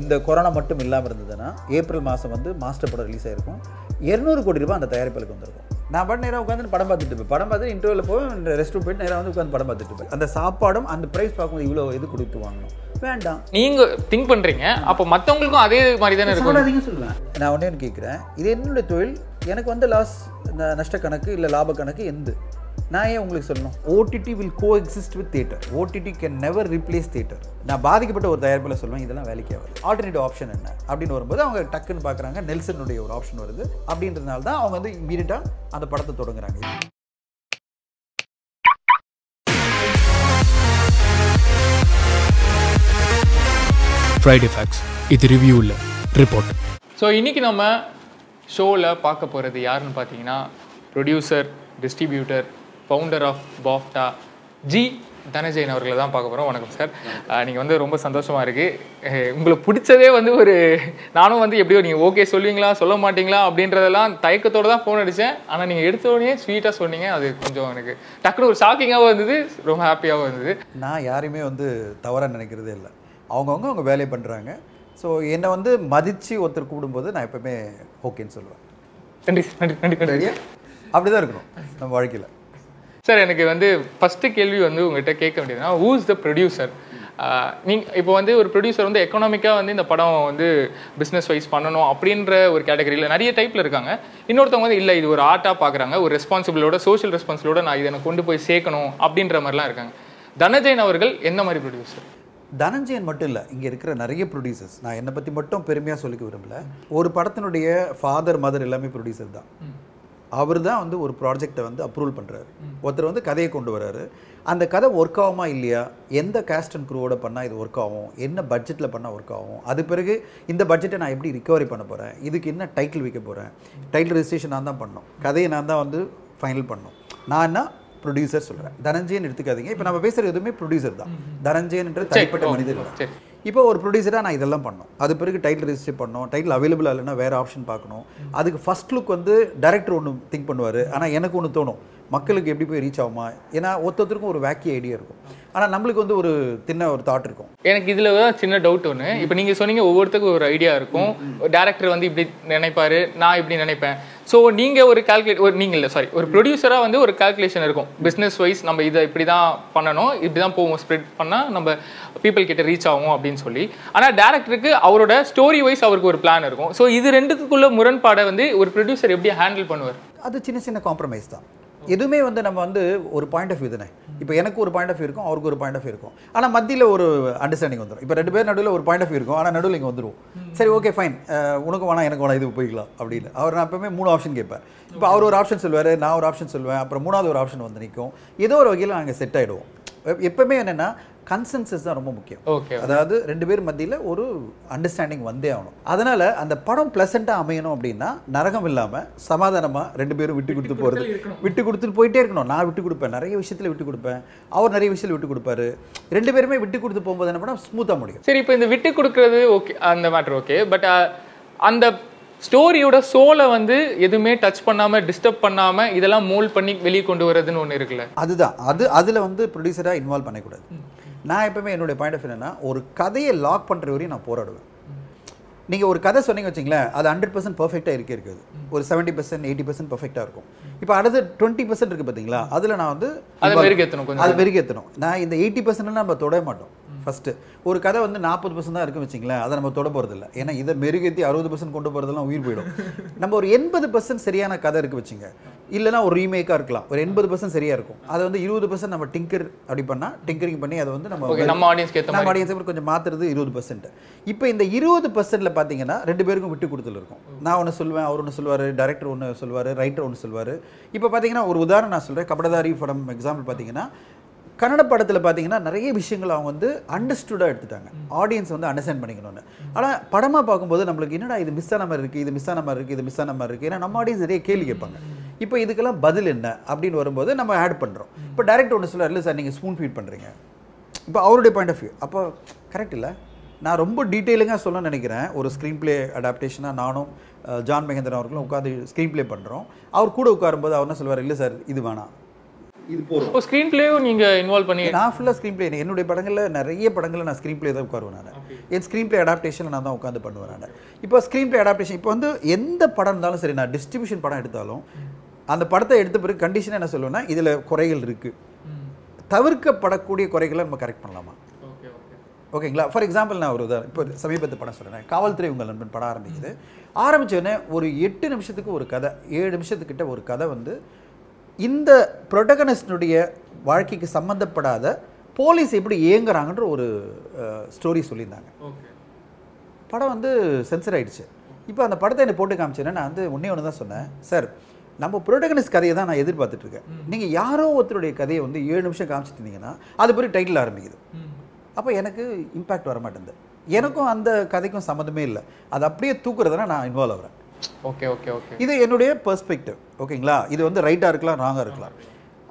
இந்த கொரோனா மட்டும் இல்லாமல் இருந்ததுன்னா ஏப்ரல் மாதம் வந்து மாஸ்டர் படம் ரிலீஸ் ஆயிருக்கும். இரநூறு கோடி ரூபாய் அந்த தயாரிப்பாளருக்கு வந்திருக்கும். நான் பாட்டு நேராக உட்காந்து படம் பார்த்துட்டு இருப்பேன். படம் பார்த்து இன்டர்வியூவில் போய் ரெஸ்ட் ரூம் போயிட்டு நேராக வந்து உட்காந்து படம் பார்த்துட்டு இருப்பேன். அந்த சாப்பாடும் அந்த ப்ரைஸ் பார்க்கும்போது இவ்வளோ இது கொடுத்து வாங்கணும். வேண்டாம். நீங்க திங்க் பண்றீங்க. அப்போ மத்தவங்களுக்கும் அதே மாதிரி தானே இருக்கும் சொல்லுவேன். நான் ஒன்றே ஒன்று கேட்குறேன் இது என்னுடைய தொழில். எனக்கு வந்து லாஸ் நஷ்ட கணக்கு இல்லை லாப கணக்கு எந்து? நான் ஏன் உங்களுக்கு சொல்லணும்? OTT will coexist with theatre OTT can never replace theatre நான் பாதிக்கப்பட்ட ஒரு தயாரிப்பில் சொல்லுவேன் இதெல்லாம் வேலைக்கு ஆகாது ஆல்டர்னேட்டிவ் ஆப்ஷன் என்ன? அப்படின்னு வரும்போது அவங்க டக்குன்னு பார்க்குறாங்க நெல்சனுடைய ஒரு ஆப்ஷன் வருது. அப்படின்றதுனால தான் அவங்க வந்து இமீடியட்டாக அந்த படத்தை தொடங்குறாங்க. ஃப்ரைடே ஃபேக்ஸ் இது ரிவ்யூ இல்லை ரிப்போர்ட் ஸோ இன்னைக்கு நம்ம ஷோவில் பார்க்க போகிறது யாருன்னு பார்த்தீங்கன்னா producer distributor founder of BOFTA G Dhananjayan அவர்களை தான் பார்க்க போகிறோம் வணக்கம் சார் நீங்கள் வந்து ரொம்ப சந்தோஷமாக இருக்குது உங்களுக்கு பிடிச்சதே வந்து ஒரு நானும் வந்து எப்படியோ நீங்கள் ஓகே சொல்லுவீங்களா சொல்ல மாட்டீங்களா அப்படின்றதெல்லாம் தயக்கத்தோடு தான் ஃபோன் அடித்தேன் ஆனால் நீங்கள் எடுத்த உடனே ஸ்வீட்டாக சொன்னீங்க. அது கொஞ்சம் எனக்கு டக்குனு ஒரு ஷாக்கிங்காகவும் இருந்தது ரொம்ப ஹாப்பியாகவும் இருந்தது நான் யாரையுமே வந்து தவறாக நினைக்கிறதே இல்லை. அவங்கவுங்க அவங்க வேலையை பண்ணுறாங்க ஸோ என்னை வந்து மதித்து ஒருத்தர் கூப்பிடும்போது நான் எப்பவுமே ஓகேன்னு சொல்லுவேன். நன்றி சார், நன்றி நன்றி நன்றி. சரியா? அப்படி தான் இருக்கணும் நம்ம வாழ்க்கையில். சார் எனக்கு வந்து ஃபஸ்ட்டு கேள்வி வந்து உங்கள்கிட்ட கேட்க வேண்டியதுன்னா ஹூஸ் த ப்ரொடியூசர் நீங்கள் இப்போ வந்து ஒரு ப்ரொடியூசர் வந்து எக்கனாமிக்காக வந்து இந்த படம் வந்து பிஸ்னஸ் வைஸ் பண்ணணும் அப்படின்ற ஒரு கேட்டகரியில் நிறைய டைப்பில் இருக்காங்க. இன்னொருத்தவங்க வந்து இல்லை இது ஒரு ஆர்ட்டாக பார்க்குறாங்க ஒரு ரெஸ்பான்சிபிளோட சோஷியல் ரெஸ்பான்சிபிளோட நான் இதை கொண்டு போய் சேர்க்கணும் அப்படின்ற மாதிரிலாம் இருக்காங்க. தனஜெயன் அவர்கள் எந்த மாதிரி ப்ரொடியூசர் தனஞ்சயன் மட்டும் இல்லை இங்கே இருக்கிற நிறைய ப்ரொடியூசர்ஸ் நான் என்னை பற்றி மட்டும் பெருமையாக சொல்லிக்க விரும்பல. ஒரு படத்தினுடைய ஃபாதர் மதர் எல்லாமே ப்ரொடியூசர் தான். அவர் தான் வந்து ஒரு ப்ராஜெக்டை வந்து அப்ரூவல் பண்ணுறாரு ஒருத்தர் வந்து கதையை கொண்டு வராரு. அந்த கதை ஒர்க் ஆகுமா இல்லையா? எந்த கேஸ்ட் அண்ட் குரூவோட பண்ணால் இது ஒர்க் ஆகும்? என்ன பட்ஜெட்டில் பண்ணால் ஒர்க் ஆகும்? அது பிறகு இந்த பட்ஜெட்டை நான் எப்படி ரிகவரி பண்ண போகிறேன் இதுக்கு என்ன டைட்டில் வைக்க போகிறேன் டைட்டில் ரெஜிஸ்ட்ரேஷன் நான் தான் பண்ணணும். கதையை நான் தான் வந்து ஃபைனல் பண்ணணும். நான் என்ன ப்ரொடியூசர் சொல்கிறேன் தனஞ்சயன் எடுத்துக்காதீங்க. இப்போ நம்ம பேசுகிறது எதுவுமே ப்ரொடியூசர் தான். தனஞ்சயன்ன்றது தனிப்பட்ட மனிதர் இப்போ ஒரு ப்ரொடியூசராக நான் இதெல்லாம் பண்ணோம் அது பிறகு டைட்டில் ரெஜிஸ்டர் பண்ணோம் டைட்டில் அவைலபிள் இல்லைன்னா வேறு ஆப்ஷன் பார்க்கணும். அதுக்கு ஃபர்ஸ்ட் லுக் வந்து டைரக்டர் ஒன்று திங்க் பண்ணுவார். ஆனால் எனக்கு ஒன்று தோணும். மக்களுக்கு எப்படி போய் ரீச் ஆகுமா? ஏன்னா ஒருத்தருக்கும் ஒரு வேக்கி ஐடியா இருக்கும். ஆனால் நம்மளுக்கு வந்து ஒரு சின்ன ஒரு தாட் இருக்கும். எனக்கு இதில் தான் சின்ன டவுட் ஒன்று இப்போ நீங்கள் சொன்னீங்க ஒவ்வொருத்தருக்கும் ஒரு ஐடியா இருக்கும். டேரக்டர் வந்து இப்படி நினைப்பாரு நான் இப்படி நினைப்பேன். ஸோ நீங்கள் ஒரு கால்குலேட் ஒரு நீங்கள் இல்லை சாரி ஒரு ப்ரொடியூசராக வந்து ஒரு கால்குலேஷன் இருக்கும். பிஸ்னஸ் வைஸ் நம்ம இதை இப்படி தான் பண்ணணும் இப்படி தான் போவோம் ஸ்ப்ரெட் பண்ணால் நம்ம பீப்புள் கிட்ட ரீச் ஆகும் அப்படின்னு சொல்லி. ஆனால் டேரக்டருக்கு அவரோட ஸ்டோரி வைஸ் அவருக்கு ஒரு பிளான் இருக்கும். ஸோ இது ரெண்டுத்துக்குள்ள முரண்பாடை வந்து ஒரு ப்ரொடியூசர் எப்படி ஹேண்டில் பண்ணுவார்? அது சின்ன சின்ன காம்ப்ரமைஸ் தான். எதுவுமே வந்து நம்ம வந்து ஒரு பாயிண்ட் ஆஃப் வியூ தானே. இப்போ எனக்கு ஒரு பாயிண்ட் ஆஃப் வியூ இருக்கும் அவருக்கு ஒரு பாயிண்ட் ஆஃப் வியூ இருக்கும். ஆனால் மத்தியில் ஒரு அண்டர்ஸ்டாண்டிங் வந்துடும் இப்போ ரெண்டு பேர் நடுவில் ஒரு பாயிண்ட் ஆஃப் வியூ இருக்கும் ஆனால் நடுவில் இங்கே வந்துடும் சரி ஓகே ஃபைன் உனக்கு வேணாம் எனக்கு வேணாம் இது போய்க்கலாம் அப்படின்னு. அவர் நான் எப்பவுமே மூணு ஆப்ஷன் கேட்பேன். இப்போ அவர் ஒரு ஆப்ஷன் சொல்லுவார் நான் ஒரு ஆப்ஷன் சொல்லுவேன் அப்புறம் மூணாவது ஒரு ஆப்ஷன் வந்து நிற்கும் ஏதோ ஒரு வகையில் நாங்கள் செட் ஆகிடுவோம் எப்பவுமே என்னென்னா கன்சென்சஸ் தான் ரொம்ப முக்கியம். அதாவது ரெண்டு பேர் மத்தியில் ஒரு அண்டர்ஸ்டாண்டிங் வந்தே ஆகணும். அதனால அந்த படம் ப்ளசண்ட்டாக அமையணும் அப்படின்னா நரகம் இல்லாமல் சமாதானமாக ரெண்டு பேரும் விட்டு கொடுத்து போகிறது விட்டு கொடுத்துட்டு போயிட்டே இருக்கணும். நான் விட்டு கொடுப்பேன். நிறைய விஷயத்தில் விட்டு கொடுப்பேன். அவர் நிறைய விஷயத்தில் விட்டு கொடுப்பாரு. ரெண்டு பேருமே விட்டு கொடுத்து போகும்போது என்ன பண்ணால் ஸ்மூத்தாக முடியும். சரி இப்போ இந்த விட்டு கொடுக்கறது ஓகே அந்த மேட்ரு ஓகே பட் அந்த ஸ்டோரியோட சோலை வந்து எதுவுமே டச் பண்ணாம டிஸ்டர்ப் பண்ணாம இதெல்லாம் மோல்ட் பண்ணி வெளியே கொண்டு வரதுன்னு ஒன்று இருக்குல்ல? அதுதான். அது அதில் வந்து ப்ரொடியூசராக இன்வால்வ் பண்ணக்கூடாது. நான் எப்பவுமே என்னுடைய பாயிண்ட் ஆஃப் என்னன்னா ஒரு கதையை லாக் பண்ணுற வரையும் நான் போராடுவேன். நீங்கள் ஒரு கதை சொன்னீங்க வச்சிங்களேன் அது ஹண்ட்ரட் பர்சன்ட் பர்ஃபெக்டாக இருக்கே இருக்காது. ஒரு செவன்ட்டி பர்சன்ட் எயிட்டி பர்சன்ட் பர்ஃபெக்டாக இருக்கும். இப்போ அடுத்து டுவெண்ட்டி பர்சன்ட் இருக்குது பார்த்தீங்களா அதில் நான் வந்து அதை பெருகேற்றணும் நான் இந்த எயிட்டி பர்சன்ட் நம்ம தொட மாட்டோம். ஃபஸ்ட்டு ஒரு கதை வந்து நாற்பது பர்சன்ட் தான் இருக்குன்னு வச்சிங்களேன் அதை நம்ம தொட போகிறதில்ல ஏன்னா இதை மெருகேற்றி அறுபது பர்சன்ட் கொண்டு போகிறதெல்லாம் உயிர் போயிடும். நம்ம ஒரு எண்பது பர்சன்ட் சரியான கதை இருக்கு வச்சுங்க. இல்லைனா ஒரு ரீமேக்காக இருக்கலாம். ஒரு எண்பது பர்சன்ட் சரியாக இருக்கும். அதை வந்து இருபது பர்சன்ட் நம்ம டிங்கர் அப்படி பண்ணால் டிங்கரிங் பண்ணி அதை வந்து நம்ம நம்ம ஆடியன்ஸ்க்கு ஏற்ற நம்ம ஆடியன்ஸ் கொஞ்சம் மாற்றுறது இருபது பர்சன்ட் இப்போ இந்த இருபது பர்சன்ட்டில் பார்த்தீங்கன்னா ரெண்டு பேருக்கும் விட்டு கொடுத்துல இருக்கும். நான் ஒன்று சொல்லுவேன் அவர் ஒன்று சொல்லுவார் டைரக்டர் ஒன்று சொல்லுவார் ரைட்டர் ஒன்று சொல்லுவார். இப்போ பார்த்தீங்கன்னா ஒரு உதாரணம் நான் சொல்கிறேன் கபடதாரி படம் எக்ஸாம்பிள் பார்த்தீங்கன்னா கன்னட படத்தில் பார்த்தீங்கன்னா நிறைய விஷயங்கள் அவங்க வந்து அண்டர்ஸ்டுடாக எடுத்துட்டாங்க. ஆடியன்ஸ் வந்து அண்டர்ஸ்டாண்ட் பண்ணிக்கணும்னு. ஆனால் படமாக பார்க்கும்போது நம்மளுக்கு என்னடா இது மிஸ் ஆன மாதிரி இருக்குது இது மிஸ் ஆன மாதிரி இருக்குது இது மிஸ் ஆன மாதிரி இருக்குது ஏன்னா நம்ம ஆடியன்ஸ் நிறைய கேள்வி கேட்பாங்க. இப்போ இதுக்கெல்லாம் பதில் என்ன? அப்படின்னு வரும்போது நம்ம ஆட் பண்ணுறோம் இப்போ டேரக்டர் ஒன்று சொல்லுவார் இல்லை சார் நீங்கள் ஸ்பூன் ஃபீட் பண்ணுறீங்க இப்போ அவருடைய பாயிண்ட் ஆஃப் வியூ அப்போ கரெக்ட் இல்லை. நான் ரொம்ப டீட்டெயிலிங்காக சொல்ல நினைக்கிறேன். ஒரு ஸ்க்ரீன் ப்ளே அடாப்டேஷனாக நானும் ஜான் மகேந்திரன் அவர்களும் உட்காந்து ஸ்க்ரீன் ப்ளே பண்ணுறோம் அவர் கூட உட்காரும்போது அவர் என்ன சொல்வார்? இல்லை சார் இது வேணாம். இது இப்போ ஸ்க்ரீன் பிளேயும் நீங்க இன்வால்வ் பண்ணி நான் ஃபுல்லாக ஸ்க்ரீன் பிளே என்னுடைய படங்களில் நிறைய படங்களில் நான் ஸ்க்ரீன் பிளே தான் உட்காருவேன் நான். என் ஸ்க்ரீன் பிளே அடாப்டேஷனில் நான் தான் உட்காந்து பண்ணுவேன் நான். இப்போ ஸ்க்ரீன் பிளே அடாப்டேஷன் இப்போ வந்து எந்த படம் இருந்தாலும் சரி நான் டிஸ்ட்ரிபியூஷன் படம் எடுத்தாலும் அந்த படத்தை எடுத்த பிறகு கண்டிஷன் என்ன சொல்லுவேன்னா இதில் குறைகள் இருக்குது தவிர்க்கப்படக்கூடிய குறைகளை நம்ம கரெக்ட் பண்ணலாமா? Okay okay. ஓகேங்களா? ஃபார் எக்ஸாம்பிள் நான் ஒரு இப்போ சமீபத்து படம் சொல்கிறேன் காவல்துறை உங்கள் நண்பன் படம் ஆரம்பிக்குது. ஆரம்பிச்ச உடனே ஒரு எட்டு நிமிஷத்துக்கு ஒரு கதை ஏழு நிமிஷத்துக்கிட்ட ஒரு கதை வந்து இந்த ப்ரொட்டகனிஸ்டினுடைய வாழ்க்கைக்கு சம்மந்தப்படாத போலீஸ் எப்படி இயங்குறாங்கன்ற ஒரு ஸ்டோரி சொல்லியிருந்தாங்க. படம் வந்து சென்சர் ஆயிடுச்சு. இப்போ அந்த படத்தை எனக்கு போட்டு காமிச்சேன்னா நான் வந்து ஒன்றே ஒன்று தான் சொன்னேன். சார் நம்ம ப்ரொட்டகனிஸ்ட் கதையை தான் நான் எதிர்பார்த்துட்டு இருக்கேன் நீங்கள் யாரோ ஒருத்தருடைய கதையை வந்து ஏழு நிமிஷம் காமிச்சிட்டு இருந்தீங்கன்னா அது பிறகு டைட்டில் ஆரம்பிக்குது. அப்போ எனக்கு இம்பேக்ட் வர மாட்டேங்குது எனக்கும் அந்த கதைக்கும் சம்மந்தமே இல்லை. அது அப்படியே தூக்குறதுனா நான் இன்வால்வ் ஆகிறேன். ஓகே ஓகே ஓகே இது என்னுடைய பெர்ஸ்பெக்டிவ் ஓகேங்களா? இது வந்து ரைட்டாக இருக்கலாம் ராங்காக இருக்கலாம்.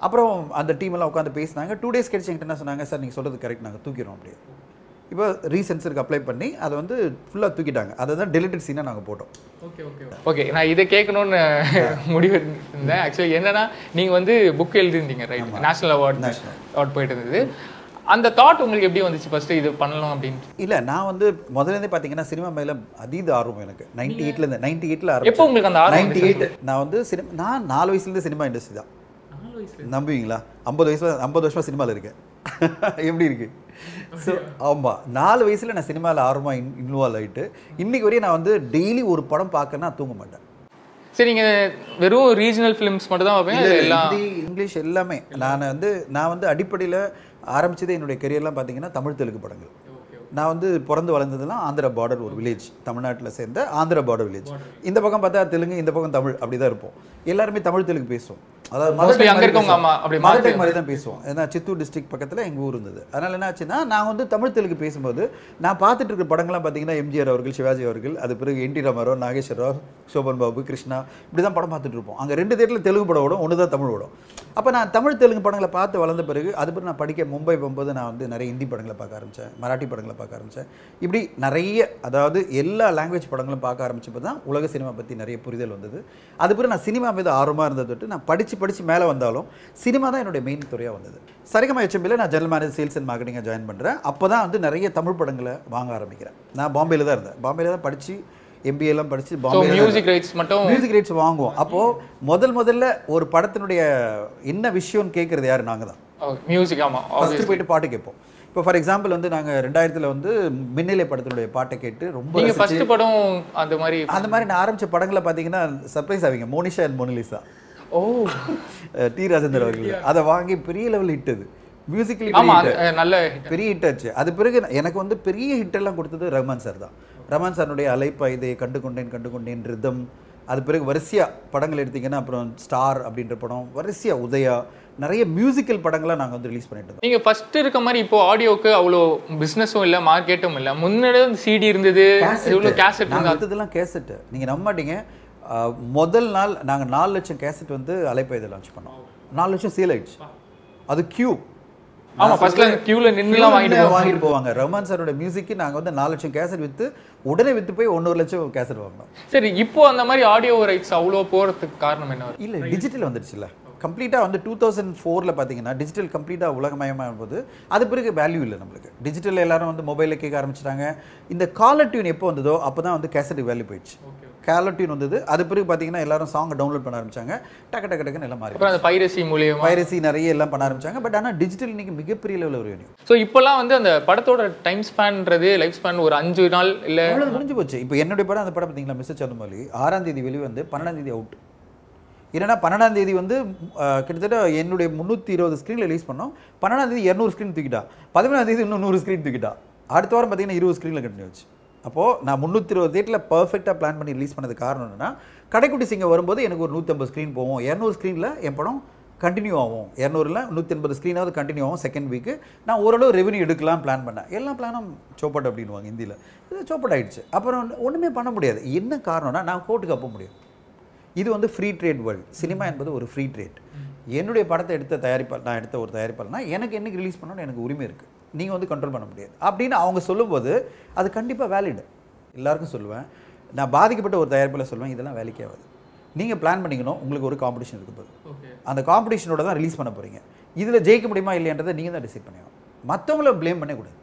அப்புறம் அந்த டீம் எல்லாம் உட்காந்து பேசினாங்க. டூ டேஸ் கழிச்சு என்கிட்ட என்ன சொன்னாங்க சார் நீங்கள் சொல்கிறது கரெக்ட் நாங்கள் தூக்கிறோம் அப்படியே. இப்போ ரீசென்சருக்கு அப்ளை பண்ணி அதை வந்து ஃபுல்லாக தூக்கிட்டாங்க. அதை தான் டெலிட்டட் சீனாக நாங்கள் போட்டோம். ஓகே ஓகே ஓகே நான் இதை கேட்கணும்னு முடிவு இருந்தேன் ஆக்சுவலி என்னன்னா நீங்க வந்து புக் எழுதிருந்தீங்க ரைட் நேஷனல் அவார்ட். அவார்ட் போயிட்டு இருந்தது. அந்த தாட் உங்களுக்கு எப்படி வந்துச்சு ஃபர்ஸ்ட் இது பண்ணலாம் அப்படின்னு இல்லை நான் வந்து முதல்லேருந்தே பார்த்தீங்கன்னா சினிமா மேலே அதீத ஆர்வம் எனக்கு. நைன்டி எயிட்லேருந்து நைன்டி எயிட்டில் எப்போ உங்களுக்கு அந்த நைன்டி எயிட் நான் வந்து சினிமா நான் நாலு வயசுலேருந்து சினிமா இண்டஸ்ட்ரி தான். நம்புவீங்களா? ஐம்பது வயசு ஐம்பது வருஷமா சினிமாவில் இருக்கேன். எப்படி இருக்கு? ஸோ ஆமாம் நாலு வயசில் நான் சினிமாவில் ஆர்வமாக இன் இன்வால்வ் ஆகிட்டு இன்னைக்கு வரையும் நான் வந்து டெய்லி ஒரு படம் பார்க்கன்னா தூங்க மாட்டேன். சரி நீங்க வெறும் ரீஜனல் ஃபிலிம்ஸ் மட்டும் தான் பார்ப்பீங்க இங்கிலீஷ் எல்லாமே. நான் வந்து நான் வந்து அடிப்படையில் ஆரம்பித்ததே என்னுடைய கெரியர்லாம் பார்த்தீங்கன்னா தமிழ் தெலுங்கு படங்கள். நான் வந்து பிறந்து வளர்ந்ததெல்லாம் ஆந்திரா பார்டர் ஒரு வில்லேஜ் தமிழ்நாட்டில் சேர்ந்த ஆந்திரா பார்டர் வில்லேஜ் இந்த பக்கம் பார்த்தா தெலுங்கு இந்த பக்கம் தமிழ் அப்படி தான் இருப்போம். எல்லாருமே தமிழ் தெலுங்கு பேசுவோம். அதாவது அங்க மாதிரி தான் பேசுவோம். ஏன்னா சித்தூர் டிஸ்ட்ரிக்ட் பக்கத்தில் எங்கள் ஊர் இருந்தது. அதனால் என்ன ஆச்சுன்னா நான் வந்து தமிழ் தெலுங்கு பேசும்போது நான் பார்த்துட்டு இருக்க படங்கள்லாம் பார்த்தீங்கன்னா எம்ஜிஆர் அவர்கள் சிவாஜி அவர்கள் அது பிறகு என் டி ராமாராவ் நாகேஸ்வர ராவ் சோபன் பாபு கிருஷ்ணா இப்படி தான் படம் பார்த்துட்டு இருப்போம். அங்கே ரெண்டு தேட்டரில் தெலுங்கு படம் ஓடும் ஒன்று தான் தமிழ் ஓடும். அப்போ நான் தமிழ் தெலுங்கு படங்களை பார்த்து வளர்ந்த பிறகு அது பிறகு நான் படிக்க மும்பை போகும்போது நான் வந்து நிறைய ஹிந்தி படங்களை பார்க்க ஆரம்பித்தேன் மராட்டி படங்களை பார்க்க ஆரம்பித்தேன் இப்படி நிறைய அதாவது எல்லா லாங்குவேஜ் படங்களும் பார்க்க ஆரம்பிச்சப்போ தான் உலக சினிமா பற்றி நிறைய புரிதல் வந்தது. அது பிறகு நான் சினிமா மீது ஆர்வமாக இருந்தது தொட்டு நான் படித்து படித்து மேலே வந்தாலும் சினிமா தான் என்னுடைய மெயின் துறையாக வந்தது. சரிகமா ஹெச்எம்பியில் நான் ஜெனரல் மேனேஜர் சேல்ஸ் அண்ட் மார்க்கெட்டிங்காக ஜாயின் பண்ணுறேன் அப்போ தான் வந்து நிறைய தமிழ் படங்களை வாங்க ஆரம்பிக்கிறேன். நான் பாம்பேல தான் இருந்தேன். பாம்பேல தான் படித்து எம்பிஏ எல்லாம் படித்து பாம்பே மியூசிக் ரைட்ஸ் மட்டும் மியூசிக் ரைட்ஸ் வாங்குவோம். அப்போது முதல் முதல்ல ஒரு படத்தினுடைய என்ன விஷயம்னு கேட்குறது யார்? நாங்கள் தான். மியூசிக் ஆமா ஃபஸ்ட்டு போயிட்டு பாட்டு கேட்போம். இப்போ ஃபார் எக்ஸாம்பிள் வந்து நாங்கள் ரெண்டாயிரத்தில் வந்து மின்னிலை படத்தினுடைய பாட்டை கேட்டு ரொம்ப நீங்க ரசிச்சு- ஃபர்ஸ்ட் படம் அந்த மாதிரி அந்த மாதிரி நான் ஆரம்பிச்ச படங்களை பார்த்தீங்கன்னா சர்ப்ரைஸ் ஆவீங்க. Monisha and Monalisa. O. T. Rajendar அவர்கள். அதை வாங்கி பெரிய லெவல் இட்டது மியூசிக்கலி நல்ல பெரிய ஹிட் ஆச்சு. அது பிறகு எனக்கு வந்து பெரிய ஹிட் எல்லாம் கொடுத்தது ரஹ்மான் சார் தான். ரஹ்மான் சாருடைய அலைப்பா இதை கண்டு கொண்டேன் கண்டு கொண்டேன் ரிதம் அது பிறகு வரிசையா படங்கள் எடுத்தீங்கன்னா அப்புறம் ஸ்டார் அப்படின்ற படம் வரிசையா உதயா நிறைய மியூசிக்கல் படங்களாக நாங்கள் வந்து ரிலீஸ் பண்ணிட்டு இருந்தோம் நீங்க ஃபர்ஸ்ட் இருக்க மாதிரி இப்போ ஆடியோக்கு அவ்வளோ பிசினஸும் இல்ல மார்க்கெட்டும் இல்ல. முன்னாடி சிடி இருந்தது இவ்வளவு கேசட் நாங்கள் வித்ததெல்லாம் கேசட்டு நீங்கள் நம்ப மாட்டீங்க. முதல் நாள் நாங்கள் நாலு லட்சம் கேசட் வந்து அலைப்பா இதை லான்ச் பண்ணோம். நாலு லட்சம் சேல் ஆயிடுச்சு. அது கியூ ஆமா ஃபர்ஸ்ட்ல கியூல நின்னுலாம் வாங்கிட்டு வாங்கிட்டு போவாங்க. ரஹ்மான் சாரோட மியூசிக்கு நாங்கள் வந்து நாலு லட்சம் கேசட் விற்று உடனே விற்று போய் ஒன்றரை லட்சம் கேசட் வாங்கினோம். சரி இப்போ அந்த மாதிரி ஆடியோ ரைட்ஸ் அவ்வளோ போறதுக்கு காரணம் என்ன? இல்லை டிஜிட்டல் வந்துடுச்சுல்ல கம்ப்ளீட்டாக வந்து டூ தௌசண்ட் ஃபோரில் பார்த்தீங்கன்னா டிஜிட்டல் கம்ப்ளீட்டாக உலகமயமாக போது அது பிறகு வேல்யூ இல்லை நம்மளுக்கு. டிஜிட்டல் எல்லாரும் வந்து மொபைலில் கேட்க ஆரம்பிச்சிட்டாங்க. இந்த காலர் டியூன் எப்போ வந்ததோ அப்போ தான் வந்து கேசட் வேல்யூ போயிடுச்சு. காலர் டியூன் வந்தது. அது பிறகு பார்த்தீங்கன்னா எல்லாரும் சாங்கை டவுன்லோட் பண்ண ஆரம்பிச்சாங்க. டக்கு டக்கு டக்குன்னு எல்லாம் மாறி பைரசி மூலியமா? வைரசி நிறைய எல்லாம் பண்ண ஆரம்பிச்சாங்க. பட் ஆனால் டிஜிட்டல் இன்னைக்கு மிகப்பெரிய லெவலில் ஒரு வேணும் ஸோ இப்போல்லாம் வந்து அந்த படத்தோட டைம் ஸ்பேன்ன்றது லைஃப் ஸ்பேன் ஒரு அஞ்சு நாள் இல்ல? முடிஞ்சு போச்சு. இப்போ என்னுடைய படம் அந்த படம் பார்த்தீங்களா மிஸ்டர் சதுமலி? ஆறாம் தேதி வெளியே வந்து பன்னெண்டாம் தேதி அவுட் ஏன்னா பன்னெண்டாம் தேதி வந்து கிட்டத்தட்ட என்னுடைய முந்நூற்றி இருபது ஸ்க்ரீனில் ரிலீஸ் பண்ணோம். பன்னெண்டாம் தேதி இரநூறு ஸ்க்ரீன் தூக்கிட்டா. பதிமூணாம் தேதி இன்னும் நூறு ஸ்க்ரீன் தூக்கிட்டா. அடுத்த வாரம் பார்த்தீங்கன்னா இருபது ஸ்க்ரீனில் கண்டினியூ ஆச்சு அப்போது நான் முந்நூற்றி இருபது தேட்டில் பர்ஃபெக்டாக பிளான் பண்ணி ரிலீஸ் பண்ணது காரணம் என்னன்னா கடைக்குட்டி சிங்கம் வரும்போது எனக்கு ஒரு நூற்றம்பது ஸ்க்ரீன் போவோம் இரநூறு ஸ்க்ரீனில் என் படம் கண்டினியூ ஆகும். இரநூறுல நூற்றி எண்பது ஸ்க்ரீனாவது கண்டினியூ ஆகும் செகண்ட் வீக்கு நான் ஓரளவு ரெவன்யூ எடுக்கலாம் பிளான் பண்ணேன். எல்லா பிளானும் சோப்பட் அப்படின்வாங்க ஹிந்தியில் இது சோப்பட் ஆகிடுச்சு அப்புறம் ஒன்றுமே பண்ண முடியாது. என்ன காரணம்னா நான் கோர்ட்டுக்கு அப்போ முடியும் இது வந்து ஃப்ரீ ட்ரேட் வேர்ல்டு சினிமா என்பது ஒரு ஃப்ரீ ட்ரேட் என்னுடைய படத்தை எடுத்த தயாரிப்பாளர் நான் எடுத்த ஒரு தயாரிப்பாளர்னா எனக்கு என்னைக்கு ரிலீஸ் பண்ணணும்னு எனக்கு உரிமை இருக்குது நீங்கள் வந்து கண்ட்ரோல் பண்ண முடியாது. அப்படின்னு அவங்க சொல்லும்போது அது கண்டிப்பாக வேலிடு எல்லாருக்கும் சொல்லுவேன். நான் பாதிக்கப்பட்ட ஒரு தயாரிப்பாளர் சொல்லுவேன் இதெல்லாம் வேலைக்கே ஆகாது. நீங்கள் பிளான் பண்ணிக்கணும் உங்களுக்கு ஒரு காம்படிஷன் இருக்க போகுது அந்த காம்படிஷனோட தான் ரிலீஸ் பண்ண போகிறீங்க இதில் ஜெயிக்க முடியுமா இல்லையன்றதை நீங்கள் தான் டிசைட் பண்ணிக்கணும் மற்றவங்கள ப்ளேம் பண்ணக்கூடாது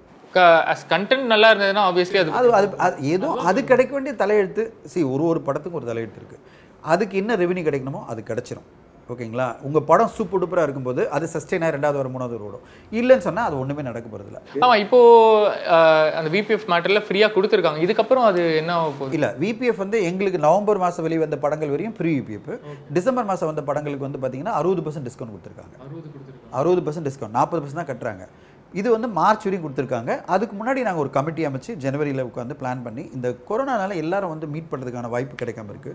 அஸ் கண்டென்ட் நல்லா இருந்ததுன்னா ஆப்வியஸ்லி அது அது அது ஏதோ அது கிடைக்க வேண்டிய தலையெழுத்து. See ஒரு ஒரு படத்துக்கும் ஒரு தலையெழுத்து இருக்குது அதுக்கு என்ன ரெவென்யூ கிடைக்கணுமோ அது கிடைச்சிரும். ஓகேங்களா? உங்கள் படம் சூப்பர் டூப்பராக இருக்கும்போது அது சஸ்டெயினாக ரெண்டாவது வரும் மூணாவது ஓடும். இல்லைன்னு சொன்னால் அது ஒன்றுமே நடக்க போகிறதில்ல ஆமா இப்போ அஹ், அந்த விபிஎஃப் மேட்டர்ல ஃப்ரீயா கொடுத்துருக்காங்க. இதுக்கப்புறம் அது என்ன போகுது? இல்ல விபிஎஃப் வந்து எங்களுக்கு நவம்பர் மாதம் வெளிவந்த படங்கள் வரையும் ப்ரீ விபிஎஃப் டிசம்பர் மாதம் வந்த படங்களுக்கு வந்து பார்த்தீங்கன்னா அறுபது பர்சன்ட் டிஸ்கவுண்ட் கொடுத்துருக்காங்க. அறுபது பர்சன்ட் டிஸ்கவுண்ட் நாற்பது பர்சன்ட் தான் கட்டுறாங்க. இது வந்து மார்ச் வரையும் கொடுத்துருக்காங்க. அதுக்கு முன்னாடி நாங்கள் ஒரு கமிட்டி அமைச்சு ஜனவரியில் உட்காந்து பிளான் பண்ணி இந்த கொரோனானால எல்லாரும் வந்து மீட் பண்ணுறதுக்கான வாய்ப்பு கிடைக்காம இருக்கு.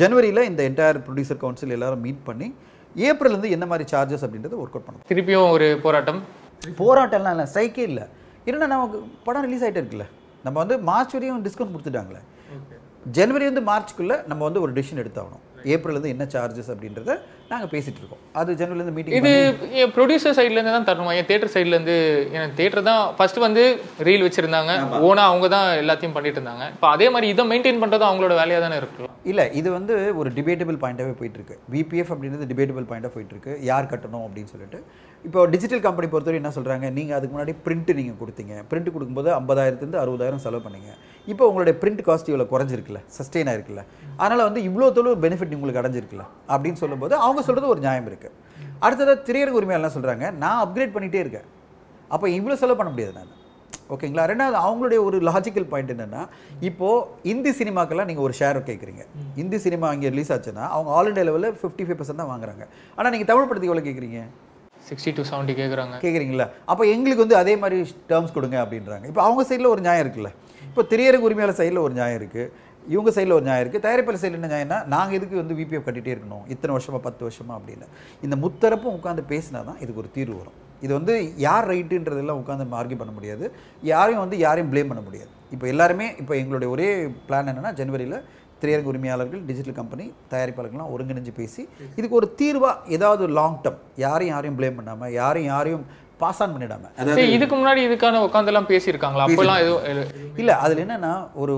ஜனவரியில் இந்த என்டையர் ப்ரொடியூசர் கவுன்சில் எல்லாரும் மீட் பண்ணி ஏப்ரல்லேருந்து என்ன மாதிரி சார்ஜஸ் அப்படின்றத ஒர்க் அவுட் பண்ணணும். திருப்பியும் ஒரு போராட்டம்? போராட்டம்லாம் இல்லை ஸ்ட்ரைக்கே இல்லை. இல்லைன்னா நமக்கு படம் ரிலீஸ் ஆகிட்டே இருக்குல்ல. நம்ம வந்து மார்ச் வரையும் டிஸ்கவுண்ட் கொடுத்துட்டாங்களே. ஜனவரி வந்து மார்ச்சுக்குள்ளே நம்ம வந்து ஒரு டிசிஷன் எடுத்தாகணும். ஏப்ரல்லேருந்து என்ன சார்ஜஸ் அப்படின்றத நாங்கள் பேசிகிட்டு இருக்கோம். அது ஜனவரிலேருந்து மீட்டிங் இது என் ப்ரொடியூசர் சைட்ல இருந்து தான் தரணுமா. என் தேட்டர் சைட்ல இருந்து எனக்கு தேட்டர் தான் ஃபர்ஸ்ட் வந்து ரீல் வச்சிருந்தாங்க. ஓனா அவங்க தான் எல்லாத்தையும் பண்ணிட்டு இருந்தாங்க. இப்போ அதே மாதிரி இதை மெயின்டைன் பண்றது அவங்களோட வேலையா தானே இருக்கலாம் இல்லை இது வந்து ஒரு டிபேட்டபிள் பாயிண்டாகவே போயிட்டுருக்கு விபிஎஃப் அப்படின்றது டிபேட்டபிள் பாயிண்டாக போயிட்டுருக்கு யார் கட்டணும் அப்படின்னு சொல்லிட்டு. இப்போ டிஜிட்டல் கம்பெனி பொறுத்தவரை என்ன சொல்கிறாங்க நீங்கள் அதுக்கு முன்னாடி பிரிண்ட் நீங்கள் கொடுத்தீங்க. பிரிண்ட் கொடுக்கும்போது ஐம்பதாயிரத்துலேருந்து அறுபதாயிரம் செலவு பண்ணீங்க. இப்போ உங்களுடைய பிரிண்ட் காஸ்ட் இவ்வளோ குறைஞ்சிருக்குல்ல சஸ்டெயின் ஆயிருக்குல்ல. அதனால் வந்து இவ்வளோ தொழில் பெனிஃபிட் உங்களுக்கு அடைஞ்சிருக்குல்ல அப்படின்னு சொல்லும்போது அவங்க சொல்கிறது ஒரு நியாயம் இருக்குது அடுத்ததாக திரையரங்கு உரிமையாளர் என்ன சொல்கிறாங்க நான் அப்கிரேட் பண்ணிகிட்டே இருக்கேன். அப்போ இவ்வளோ செலவு பண்ண முடியாது நான். ஓகேங்களா? ரெண்டாவது அவங்களுடைய ஒரு லாஜிக்கல் பாயிண்ட் என்னன்னா இப்போ இந்தி சினிமாக்கெல்லாம் நீங்கள் ஒரு ஷேர் கேட்குறீங்க இந்தி சினிமா இங்கே ரிலீஸ் ஆச்சுன்னா அவங்க ஆல் இண்டியா லெவலில் ஃபிஃப்டி ஃபைவ் பர்சன்ட் தான் வாங்குறாங்க. ஆனால் நீங்கள் தமிழ் படத்துக்கு எவ்வளோ கேட்குறீங்க சிக்ஸ்டி டு செவன்ட்டி கேட்குறாங்க கேட்குறீங்களா அப்போ எங்களுக்கு வந்து அதே மாதிரி டேர்ம்ஸ் கொடுங்க அப்படின்றாங்க. இப்போ அவங்க சைடில் ஒரு நியாயம் இருக்குல்ல. இப்போ திரையரங்கு உரிமையாளர் சைடில் ஒரு நியாயம் இருக்குது இவங்க சைடில் ஒரு நியாயம் இருக்குது. தயாரிப்பாளர் சைடில் என்ன நியாயம்னா நாங்கள் இதுக்கு வந்து விபிஎஃப் கட்டிகிட்டே இருக்கணும்? இத்தனை வருஷமா பத்து வருஷமா அப்படின்னு இந்த முத்தரப்பும் உட்காந்து பேசினா தான் இதுக்கு ஒரு தீர்வு வரும். இது வந்து யார் ரைட்டுன்றதெல்லாம் உட்காந்து ஆர்கியூ பண்ண முடியாது. யாரையும் வந்து யாரையும் ப்ளேம் பண்ண முடியாது. இப்போ எல்லாருமே இப்போ எங்களுடைய ஒரே பிளான் என்னன்னா ஜனவரியில் திரையரங்கு உரிமையாளர்கள் டிஜிட்டல் கம்பெனி தயாரிப்பாளர்கள்லாம் ஒருங்கிணைஞ்சு பேசி இதுக்கு ஒரு தீர்வாக ஏதாவது லாங் டேர்ம் யாரையும் யாரையும் ப்ளேம் பண்ணாமல் யாரையும் யாரையும் பாஸ் ஆன் பண்ணிடாம. இதுக்கு முன்னாடி இதுக்கான உட்காந்தெல்லாம் பேசியிருக்காங்களா? அப்போல்லாம் எதுவும் இல்லை அதில் என்னன்னா ஒரு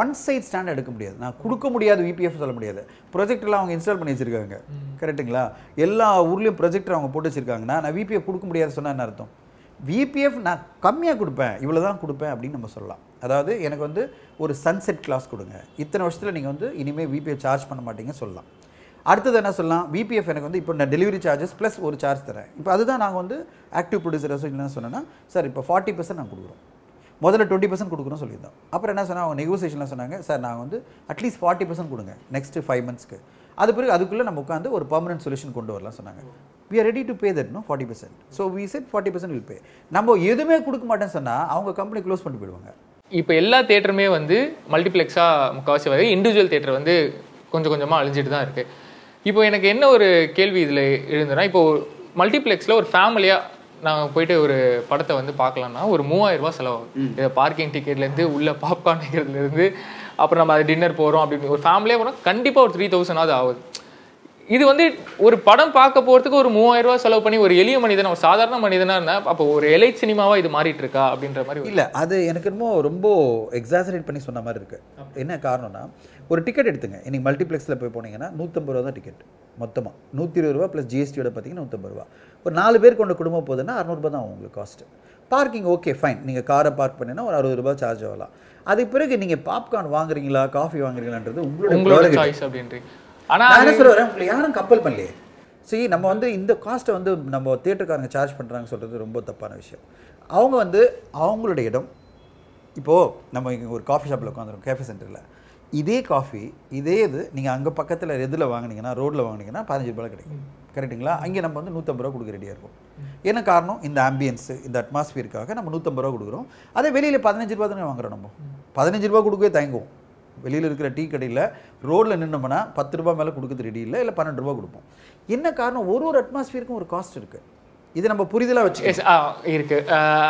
ஒன் சைட் ஸ்டாண்ட் எடுக்க முடியாது. நான் கொடுக்க முடியாது விபிஎஃப் சொல்ல முடியாது. ப்ரொஜெக்டர்லாம் அவங்க இன்ஸ்டால் பண்ணி வச்சிருக்காங்க. கரெக்ட்டுங்களா எல்லா ஊர்லேயும் ப்ரொஜெக்டர் அவங்க போட்டு வச்சிருக்காங்கன்னா நான் விபிஎஃப் கொடுக்க முடியாது சொன்னா என்ன அர்த்தம்? விபிஎஃப் நான் கம்மியாக கொடுப்பேன் இவ்வளோ தான் கொடுப்பேன் அப்படின்னு நம்ம சொல்லலாம். அதாவது எனக்கு வந்து ஒரு சன்செட் கிளாஸ் கொடுங்க. இத்தனை வருஷத்தில் நீங்கள் வந்து இனிமேல் விபிஎஃப் சார்ஜ் பண்ண மாட்டீங்க சொல்லலாம். அடுத்தது என்ன சொல்லலாம்? விபிஎஃப் எனக்கு வந்து இப்போ நான் டெலிவரி சார்ஜஸ் ப்ளஸ் ஒரு சார்ஜ் தரேன். இப்போ அதுதான் நாங்கள் வந்து ஆக்டிவ் ப்ரொடியூசர் என்ன சொன்னேன்னா சார் இப்போ ஃபார்ட்டி பர்சன்ட் நான் கொடுக்குறோம். முதல்ல டுவெண்ட்டி பர்சன்ட் கொடுக்குறோம் சொல்லியிருந்தோம். அப்புறம் என்ன சொன்னால் அவங்க நெகோசியேஷனில் சொன்னாங்க சார் நான் வந்து அட்லீஸ்ட் ஃபார்ட்டி பர்சன்ட் கொடுங்க நெக்ஸ்ட்டு ஃபைவ் மந்த்ஸ்க்கு அது பிறகு அதுக்குள்ளே நம்ம உட்காந்து ஒரு பர்மனன்ட் சொல்யூஷன் கொண்டு வரலாம் சொன்னாங்க. We are ready to pay that no forty percent so we set forty percent will pay நம்ம எதுவுமே கொடுக்க மாட்டேன்னு சொன்னால் அவங்க கம்பெனி க்ளோஸ் பண்ணிட்டு போயிடுவாங்க. இப்போ எல்லா தேட்டருமே வந்து மல்டிப்ளெக்ஸாக முக்கால்வாசி வருது இண்டிவிஜுவல் தேட்டர் வந்து கொஞ்சம் கொஞ்சமாக அழிஞ்சிட்டு தான் இருக்குது இப்போ எனக்கு என்ன ஒரு கேள்வி இதில் இருந்ததுன்னா இப்போ மல்டிப்ளெக்ஸில் ஒரு ஃபேமிலியாக நாங்கள் போயிட்டு ஒரு படத்தை வந்து பார்க்கலாம்னா ஒரு மூவாயிரம் ரூபாய் செலவாகும். இதை பார்க்கிங் டிக்கெட்லேருந்து உள்ள பாப்கார்ன் வைக்கிறதுலேருந்து அப்புறம் நம்ம அது டின்னர் போகிறோம் அப்படின்னு. ஒரு ஃபேமிலியாக போனால் கண்டிப்பாக ஒரு த்ரீ தௌசண்ட் ஆகுது. இது வந்து ஒரு படம் பார்க்க போகிறதுக்கு ஒரு மூவாயிரம் ரூபாய் செலவு பண்ணி ஒரு எளிய மனிதன் ஒரு சாதாரண மனிதனாக இருந்தால் அப்போ ஒரு எலைட் சினிமாவாக இது மாறிட்டு இருக்கா அப்படின்ற மாதிரி இல்லை அது எனக்கு என்னமோ ரொம்ப எக்ஸாசரேட் பண்ணி சொன்ன மாதிரி இருக்கு. என்ன காரணம்னா ஒரு டிக்கெட் எடுத்துங்க. இன்னைக்கு மல்டிப்ளெக்ஸில் போய் போனீங்கன்னா நூற்றம்பது ரூபா தான் டிக்கெட் மொத்தமாக நூற்றி இருபது ரூபா ப்ளஸ் ஜிஎஸ்டியோட பார்த்தீங்கன்னா நூற்றம்பது ரூபா. ஒரு நாலு பேர் கொண்ட குடும்பம் போகுதுன்னா அறநூறுபா தான் உங்களுக்கு காஸ்ட் பார்க்கிங் ஓகே ஃபைன் நீங்கள் காரை பார்க் பண்ணினா ஒரு அறுபது ரூபாய் சார்ஜ் ஆகலாம். அதுக்கு பிறகு நீங்கள் பாப்கார்ன் வாங்குறீங்களா காஃபி வாங்குறீங்களான்றது உங்களோட. சாய்ஸ் அப்படின்றீங்க ஆனா நான் என்ன சொல்ல வரேன்? உங்களை யாரும் கம்பல் பண்ணலையே. சரி நம்ம வந்து இந்த காஸ்ட்டை வந்து நம்ம தியேட்டருக்காரங்க சார்ஜ் பண்ணுறாங்க சொல்கிறது ரொம்ப தப்பான விஷயம். அவங்க வந்து அவங்களோட இடம். இப்போது நம்ம இங்கே ஒரு காஃபி ஷாப்பில் உட்காந்துரும் கேஃபே சென்டரில் இதே காஃபி இதே இது நீங்கள் அங்கே பக்கத்தில் எதில் வாங்குனீங்கன்னா ரோட்டில் வாங்குனீங்கன்னா பதினஞ்சு ரூபாய் கிடைக்கும். கரெக்ட்டுங்களா அங்கே நம்ம வந்து நூற்றம்பது ரூபா கொடுக்க ரெடியாக இருக்கும். என்ன காரணம்? இந்த ஆம்பியன்ஸு இந்த அட்மாஸ்பியருக்காக நம்ம நூற்றம்பது ரூபா கொடுக்குறோம். அதே வெளியில் பதினஞ்சு ரூபா தானே வாங்குறோம் நம்ம. பதினஞ்சு ரூபா கொடுக்கவே தயங்குவோம். வெளியில் இருக்கிற டீ கடையில் ரோட்டில் நின்னோம்னா பத்து ரூபா மேலே கொடுக்குறது ரெடி இல்லை இல்லை பன்னெண்டு ரூபா கொடுப்போம். என்ன காரணம்? ஒரு ஒரு அட்மாஸ்பியருக்கும் ஒரு காஸ்ட் இருக்குது இது நம்ம புரிதலாக வச்சு இருக்கு.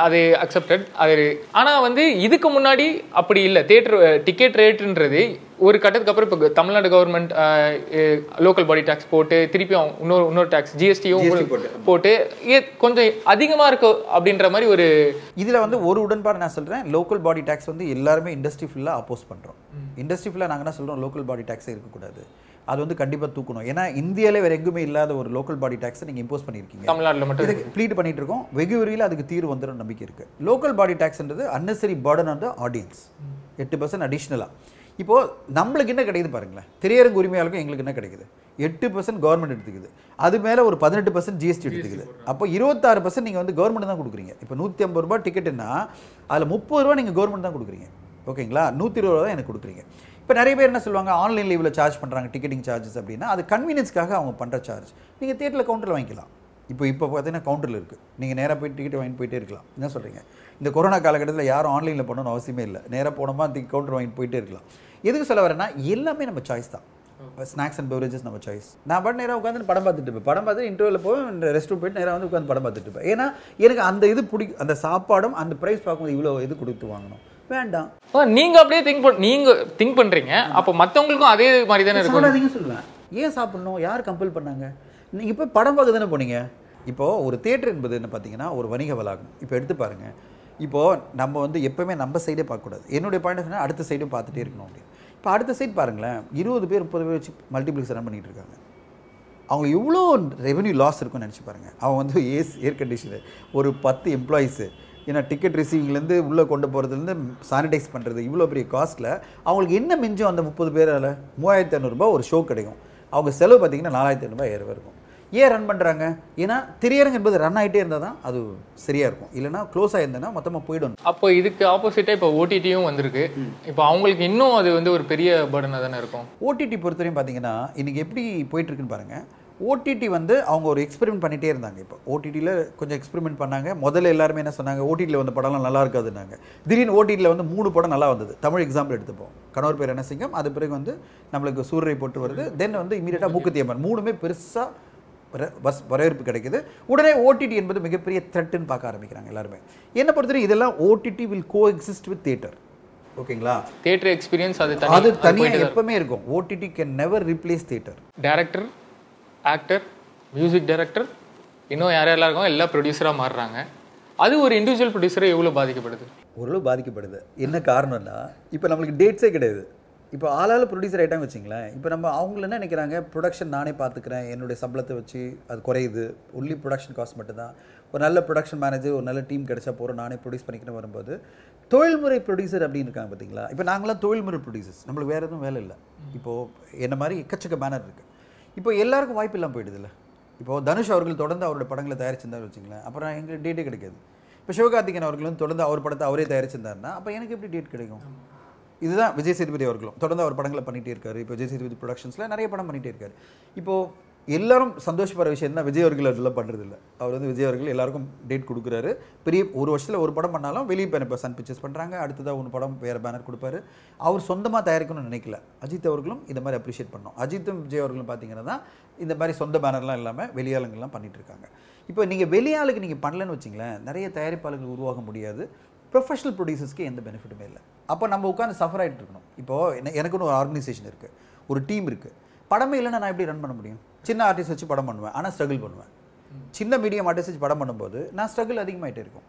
அது அக்செப்டட் அது ஆனா வந்து இதுக்கு முன்னாடி அப்படி இல்லை. தேட்டர் டிக்கெட் ரேட்டுன்றது ஒரு கட்டத்துக்கு அப்புறம் இப்போ Tamil Nadu government local body tax போட்டு திருப்பி அவங்க இன்னொரு இன்னொரு டாக்ஸ் ஜிஎஸ்டியும் போட்டு. கொஞ்சம் அதிகமா இருக்கு அப்படின்ற மாதிரி ஒரு இதில் வந்து ஒரு உடன்பாடு நான் சொல்கிறேன் லோக்கல் பாடி டேக்ஸ் வந்து எல்லாருமே இண்டஸ்ட்ரி ஃபுல்லாக அப்போஸ் பண்ணுறோம் இண்டஸ்ட்ரி ஃபுல்லாக நாங்கள் என்ன சொல்கிறோம் லோக்கல் பாடி டேக்ஸே இருக்கக்கூடாது. அது வந்து கண்டிப்பாக தூக்கணும். ஏன்னா இந்தியாவிலே வேறு எங்குமே இல்லாத ஒரு லோக்கல் பாடி டேக்ஸை நீங்கள் இம்போஸ் பண்ணியிருக்கீங்க தமிழ்நாட்டில் மட்டும் இதுக்கு ப்ளீட் பண்ணிட்டு இருக்கோம். வெகு விரைவில் அதுக்கு தீர்வு வந்துடும் நம்பிக்கை இருக்கு. லோக்கல் பாடி டேக்ஸ்ன்றது unnecessary burden on the audience எட்டு பர்சன்ட் அடிஷ்னலாக இப்போ நம்மளுக்கு என்ன கிடைக்குது பாருங்களேன். திரையரங்கு உரிமையாளருக்கும் எங்களுக்கு என்ன கிடைக்குது? எட்டு பர்சன்ட் கவர்மெண்ட் எடுத்துக்குது. அது மேலே ஒரு பதினெட்டு பர்சன்ட் ஜிஎஸ்டி எடுத்துக்குது. அப்போ இருபத்தாறு பர்சன்ட் நீங்கள் வந்து கவர்மெண்ட் தான் கொடுக்குறீங்க. இப்போ நூற்றி ஐம்பது ரூபாய் டிக்கெட்டுன்னா அதில் முப்பது ரூபா நீங்கள் கவர்மெண்ட் தான் கொடுக்குறீங்க. ஓகேங்களா? நூற்றி இருபது ரூபா தான் எனக்கு கொடுக்குறீங்க. இப்போ நிறைய பேர் என்ன சொல்லுவாங்க ஆன்லைன் லீவில் சார்ஜ் பண்ணுறாங்க டிக்கெட்டிங் சார்ஜஸ் அப்படின்னா அது கன்வீனியன்ஸ்க்காக அவங்க பண்ணுற சார்ஜ் நீங்கள் தேட்டரில் கவுண்டரில் வாங்கிக்கலாம். இப்போ இப்போ பார்த்தீங்கன்னா கவுண்டரில் இருக்குது நீங்கள் நேராக போய் டிக்கெட் வாங்கிட்டு போயிட்டே இருக்கலாம். என்ன சொல்கிறீங்க இந்த கொரோனா காலகட்டத்தில் யாரும் ஆன்லைனில் பண்ணணும்னு அவசியமே இல்லை. நேராக போனோமா அந்த கவுண்டர் வாங்கிட்டு போயிட்டே இருக்கலாம். எதுக்கு சொல்ல வரேன்னா எல்லாமே நம்ம சாய்ஸ் தான். ஸ்நாக்ஸ் அண்ட் பெவரேஜஸ் நம்ம சாய்ஸ் நான் பாட்டு நேராக உட்காந்து படம் பார்த்துட்டு இருப்பேன். படம் பார்த்து இன்டர்வியூவில் போய் ரெஸ்ட் ரூம் போயிட்டு நேராக வந்து உட்காந்து படம் பார்த்துட்டு இருப்பேன். ஏன்னா எனக்கு அந்த இது பிடி அந்த சாப்பாடும் அந்த ப்ரைஸ் பார்க்கும்போது இவ்வளோ இது கொடுத்து வாங்கணும். வேண்டாம். நீங்க அப்படியே திங்க் பண் நீங்க திங்க் பண்றீங்க. அப்ப மத்தவங்களுக்கும் அதே மாதிரி தானே இருக்கும் சாப்பிடாதீங்க சொல்லுவேன். ஏன் சாப்பிடணும்? யார் கம்பல் பண்ணாங்க? நீங்கள் இப்போ படம் பார்க்க தானே போனீங்க? இப்போ ஒரு தேட்டர் என்பது என்ன பார்த்தீங்கன்னா ஒரு வணிக வளாகம். இப்போ எடுத்து பாருங்க. இப்போ நம்ம வந்து எப்பவுமே நம்ம சைடே பார்க்கக்கூடாது. என்னுடைய பாயிண்ட் ஆஃப் அடுத்த சைடும் பார்த்துட்டே இருக்கணும் அப்படின்னு. இப்போ அடுத்த சைடு பாருங்களேன். இருபது பேர் முப்பது பேர் வச்சு மல்டிப்ளெக்ஸ் ரன் பண்ணிட்டு இருக்காங்க. அவங்க எவ்வளோ ரெவென்யூ லாஸ் இருக்கும்னு நினச்சி பாருங்க. அவன் வந்து ஏஸ் ஏர் கண்டிஷனர் ஒரு பத்து எம்ப்ளாயீஸு ஏன்னா டிக்கெட் ரிசீவிங்லேருந்து உள்ளே கொண்டு போகிறதுலேருந்து சானிடைஸ் பண்ணுறது இவ்வளோ பெரிய காஸ்ட்டில் அவங்களுக்கு என்ன மிஞ்சும் அந்த முப்பது பேரால்? மூவாயிரத்தி ஐநூறுரூபா ஒரு ஷோ கிடைக்கும். அவங்க செலவு பார்த்தீங்கன்னா நாலாயிரத்தி ஐநூறுபா ஏறவே இருக்கும். ஏன் ரன் பண்ணுறாங்க ஏன்னா திரையரங்கு என்பது ரன் ஆகிட்டே இருந்தால் தான் அது சரியாக இருக்கும். இல்லைன்னா க்ளோஸ் ஆகிருந்தேன்னா மொத்தமாக போயிடும். அப்போ இதுக்கு ஆப்போசிட்டா இப்போ ஓடிடியும் வந்திருக்கு. இப்போ அவங்களுக்கு இன்னும் அது வந்து ஒரு பெரிய பர்டனாக தானே இருக்கும்? ஓடிடி பொறுத்தவரையும் பார்த்தீங்கன்னா இன்றைக்கி எப்படி போயிட்டுருக்குன்னு பாருங்கள் ஓடிடி வந்து அவங்க ஒரு எக்ஸ்பெரிமெண்ட் பண்ணிகிட்டே இருந்தாங்க இப்போ. ஓடிடியில் கொஞ்சம் எக்ஸ்பெரிமெண்ட் பண்ணாங்க. முதல்ல எல்லாருமே என்ன சொன்னாங்க? ஓடிடியில் வந்த படம்லாம் நல்லா இருக்காதுன்னாங்க. திடீர்னு ஓடிடியில் வந்து மூணு படம் நல்லா வந்தது. தமிழ் எக்ஸாம்பிள் எடுத்துப்போம். கணவர் பேர் என்ன சிங்கம் அது பிறகு வந்து நம்மளுக்கு சூரரை போட்டு வருது. தென் வந்து இமீடியட்டாக மூக்குத்தி அம்மன். மூணுமே பெருசாக வஸ் வரவேற்பு கிடைக்குது. உடனே ஓடிடி என்பது மிகப்பெரிய த்ரெட்டுன்னு பார்க்க ஆரம்பிக்கிறாங்க எல்லாருமே. என்னை பொறுத்தவரை இதெல்லாம் OTT will coexist with theatre ஓகேங்களா? தியேட்டர் எக்ஸ்பீரியன்ஸ் அது அது தனி தனியாக எப்பவுமே இருக்கும். OTT can never replace theatre director actor music director இன்னும் யார் யாரெல்லாம் இருக்கோ எல்லாம் ப்ரொடியூசராக மாறுறாங்க. அது ஒரு இண்டிவிஜுவல் ப்ரொடியூசரை எவ்வளோ பாதிக்கப்படுது? ஓரளவு பாதிக்கப்படுது. என்ன காரணம்னா இப்போ நம்மளுக்கு டேட்ஸே கிடையாது. இப்போ ஆளாள் ப்ரொடியூசர் ஆகிட்டாங்க வச்சிங்களேன் இப்போ நம்ம அவங்கள என்ன நினைக்கிறாங்க? ப்ரொடக்ஷன் நானே பார்த்துக்கிறேன் என்னுடைய சம்பளத்தை வச்சு அது குறையுது. ஒன்லி ப்ரொடக்ஷன் காஸ்ட் மட்டும்தான். ஒரு நல்ல ப்ரொடக்ஷன் மேனேஜர் ஒரு நல்ல டீம் கிடைச்சா போகிறோம் நானே ப்ரொடியூஸ் பண்ணிக்கிறேன் வரும்போது தொழில்முறை ப்ரொடியூசர் அப்படின்னு இருக்காங்க பார்த்தீங்களா இப்போ நாங்களாம் தொழில்முறை ப்ரொடியூசர்ஸ் நம்மளுக்கு வேறு எதுவும் வேலை இல்லை. இப்போது என்ன மாதிரி எக்கச்சக்க பேனர் இருக்குது இப்போ எல்லாருக்கும் வாய்ப்பு இல்லாமல் போயிடுதுல்ல. இப்போது தனுஷ் அவர்கள் தொடர்ந்து அவரோட படங்களை தயாரிச்சிருந்தாரு வச்சுங்களேன் அப்புறம் எங்களுக்கு டேட்டே கிடைக்காது. இப்போ சிவகார்த்திகன் அவர்களும் தொடர்ந்து அவர் படத்தை அவரே தயாரிச்சிருந்தாருன்னா அப்போ எனக்கு எப்படி டேட் கிடைக்கும்? இதுதான் விஜய் சேதுபதி அவர்களும் தொடர்ந்து அவர் படங்களை பண்ணிகிட்டே இருக்காரு. இப்போ விஜய் சேதுபதி ப்ரொடக்ஷன்ஸில் நிறைய படம் பண்ணிகிட்டே இருக்காரு. இப்போது எல்லாரும் சந்தோஷப்படுற விஷயம் தான் விஜய் அவர்கள் அதெல்லாம் பண்ணுறது இல்லை. அவர் வந்து விஜய் அவர்கள் எல்லாருக்கும் டேட் கொடுக்குறாரு. பெரிய ஒரு வருஷத்தில் ஒரு படம் பண்ணாலும் வெளியே இப்போ இப்போ சன் பிக்சர்ஸ் பண்ணுறாங்க அடுத்ததாக ஒன்று படம் வேறு பேனர் கொடுப்பாரு. அவர் சொந்தமாக தயாரிக்கணும்னு நினைக்கல. அஜித் அவர்களும் இந்த மாதிரி அப்ரிஷியேட் பண்ணோம். அஜித்தும் விஜய் அவர்களும் பார்த்தீங்கன்னா தான் இந்த மாதிரி சொந்த பேனர்லாம் இல்லாமல் வெளியாளுங்கள்லாம் பண்ணிகிட்டு இருக்காங்க. இப்போ நீங்கள் வெளியாளுக்கு நீங்கள் பண்ணலன்னு வச்சிங்களேன் நிறைய தயாரிப்பாளர்கள் உருவாக முடியாது. ப்ரொஃபஷனல் ப்ரொடியூசர்ஸ்க்கு எந்த பெனிஃபிட்டுமே இல்லை. அப்போ நம்ம உட்காந்து சஃபர் ஆகிட்டு இருக்கணும். இப்போது என்ன எனக்குன்னு ஒரு ஆர்கனைசேஷன் இருக்குது ஒரு டீம் இருக்குது படமே இல்லைன்னா நான் எப்படி ரன் பண்ண முடியும்? சின்ன ஆர்டிஸ்ட் வச்சு படம் பண்ணுவேன். ஆனால் ஸ்ட்ரகிள் பண்ணுவேன். சின்ன மீடியம் ஆர்டிஸ்ட் வச்சு படம் பண்ணும்போது நான் ஸ்ட்ரகிள் அதிகமாகிட்டே இருக்கும்.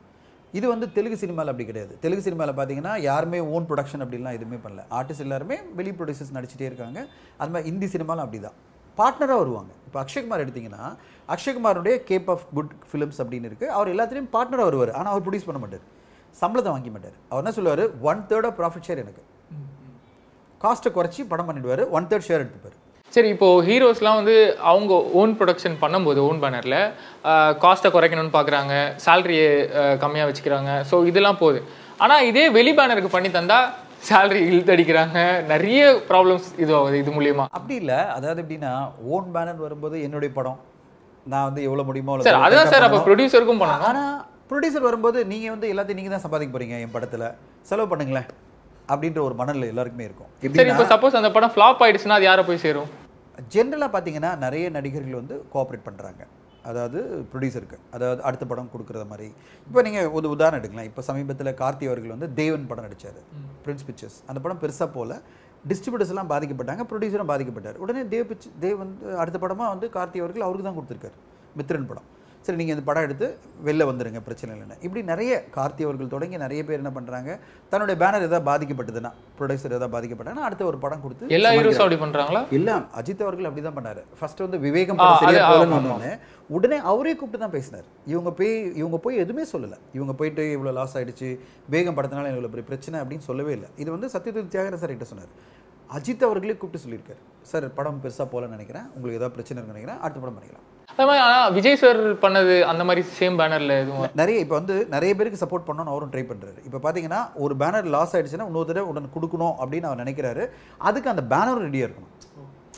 இது வந்து தெலுங்கு சினிமாவில் அப்படி கிடையாது. தெலுங்கு சினிமாவில் பார்த்தீங்கன்னா யாருமே ஓன் ப்ரொடக்ஷன் அப்படிலாம் எதுவுமே பண்ணல. ஆர்டிஸ்ட் எல்லாருமே வெளி ப்ரொடியூசர்ஸ் நடிச்சிட்டே இருக்காங்க. அது மாதிரி ஹிந்தி சினிமாலும் அப்படி தான் பார்ட்னராக வருவாங்க. இப்போ அக்ஷய்குமார் எடுத்தீங்கன்னா அக்ஷய்குமாருடைய கேப் ஆஃப் குட் ஃபிலிம்ஸ் அப்படின்னு இருக்குது அவர் எல்லாத்துலேயும் பார்ட்னராக வருவார். ஆனால் அவர் ப்ரொடியூஸ் பண்ண மாட்டார். சம்பளத்தை வாங்கி மாட்டார். அவர் என்ன சொல்லுவார்? One third of profit share எனக்கு. காஸ்ட்டை குறைச்சி படம் பண்ணிடுவார். ஒன் தேர்ட் ஷேர் எடுத்துப்பார். சரி இப்போ ஹீரோஸ்லாம் வந்து அவங்க ஓன் ப்ரொடக்ஷன் பண்ணும்போது ஓன் பேனரில் காஸ்ட்டை குறைக்கணும்னு பார்க்குறாங்க சேலரியை கம்மியாக வச்சுக்கிறாங்க. ஸோ இதெல்லாம் போகுது. ஆனால் இதே வெளி பேனருக்கு பண்ணி தந்தா சேலரி இழுத்தடிக்கிறாங்க. நிறைய ப்ராப்ளம்ஸ் இது ஆகுது இது மூலியமா. அப்படி இல்லை. அதாவது எப்படின்னா ஓன் பேனர் வரும்போது என்னுடைய படம். நான் வந்து எவ்வளோ முடியுமோ அவ்வளோ சார் அதான் சார் அப்போ. ப்ரொடியூசருக்கும் பண்ணணும். ஆனால் ப்ரொடியூசர் வரும்போது நீங்கள் வந்து எல்லாத்தையும் நீங்கள் தான் சம்பாதிக்க போகிறீங்க என் படத்தில். செலவு பண்ணுங்களேன் அப்படின்ற ஒரு மனநிலை எல்லாருக்குமே இருக்கும். சரி இப்போ சப்போஸ் அந்த படம் ஃப்ளாப் ஆயிடுச்சுன்னா அது யாரை போய் சேரும்? ஜென்ரலாக பார்த்தீங்கன்னா நிறைய நடிகர்கள் வந்து கோஆப்ரேட் பண்ணுறாங்க அதாவது ப்ரொடியூசருக்கு அதாவது அடுத்த படம் கொடுக்குற மாதிரி. இப்போ நீங்கள் ஒரு உதாரணம் எடுக்கலாம். இப்போ சமீபத்தில் கார்த்தி அவர்கள் வந்து தேவன் படம் நடிச்சார். பிரின்ஸ் பிக்சர்ஸ் அந்த படம் பெருசாக போல டிஸ்ட்ரிபியூட்டர்ஸ் எல்லாம் பாதிக்கப்பட்டாங்க ப்ரொடியூசரும் பாதிக்கப்பட்டார். உடனே தேவ் பிச் தேவ் வந்து அடுத்த படமாக வந்து கார்த்தி அவர்கள் அவருக்கு தான் கொடுத்துருக்காரு. மித்ரன் படம். சரி நீங்கள் இந்த படம் எடுத்து வெளில வந்துடுங்க பிரச்சனை இல்லைன்னு. இப்படி நிறைய கார்த்தி அவர்கள் தொடங்கி நிறைய பேர் என்ன பண்ணுறாங்க தன்னுடைய பேனர் எதாவது பாதிக்கப்பட்டதுன்னா ப்ரொடியூசர் எதாவது பாதிக்கப்பட்டாங்கன்னா அடுத்த ஒரு படம் கொடுத்து எல்லா ஹீரோஸும். அப்படி பண்றாங்களா? இல்ல அஜித் அவர்கள் அப்படிதான் பண்ணாரு. ஃபர்ஸ்ட் வந்து விவேகம் வந்தோடனே உடனே அவரே கூப்பிட்டு தான் பேசினார். இவங்க போய் இவங்க போய் எதுவுமே சொல்லல. இவங்க போயிட்டு இவ்வளவு லாஸ் ஆயிடுச்சு வேகம் படத்தினால இவ்வளவு பெரிய பிரச்சனை அப்படின்னு சொல்லவே இல்லை. இது வந்து சத்யஜித் தியாகராஜ சார் கிட்ட சொன்னார். அஜித் அவர்களே கூப்பிட்டு சொல்லியிருக்காரு. சார் படம் பெருசா போகலன்னு நினைக்கிறேன். உங்களுக்கு ஏதாவது பிரச்சனை இருக்குன்னு நினைக்கிறேன். அடுத்த படம் பண்ணிக்கலாம். அது மாதிரி ஆனா விஜய் சார் பண்ணது அந்த மாதிரி சேம் பேனர்ல எதுவும் நிறைய இப்போ வந்து நிறைய பேருக்கு சப்போர்ட் பண்ணணும்னு அவரும் ட்ரை பண்ணுறாரு இப்போ பார்த்தீங்கன்னா ஒரு பேனர் லாஸ் ஆயிடுச்சுன்னா இன்னொரு தடவை உடனே கொடுக்கணும் அப்படின்னு அவர் நினைக்கிறாரு. அதுக்கு அந்த பேனர் ரெடியாக இருக்கணும்.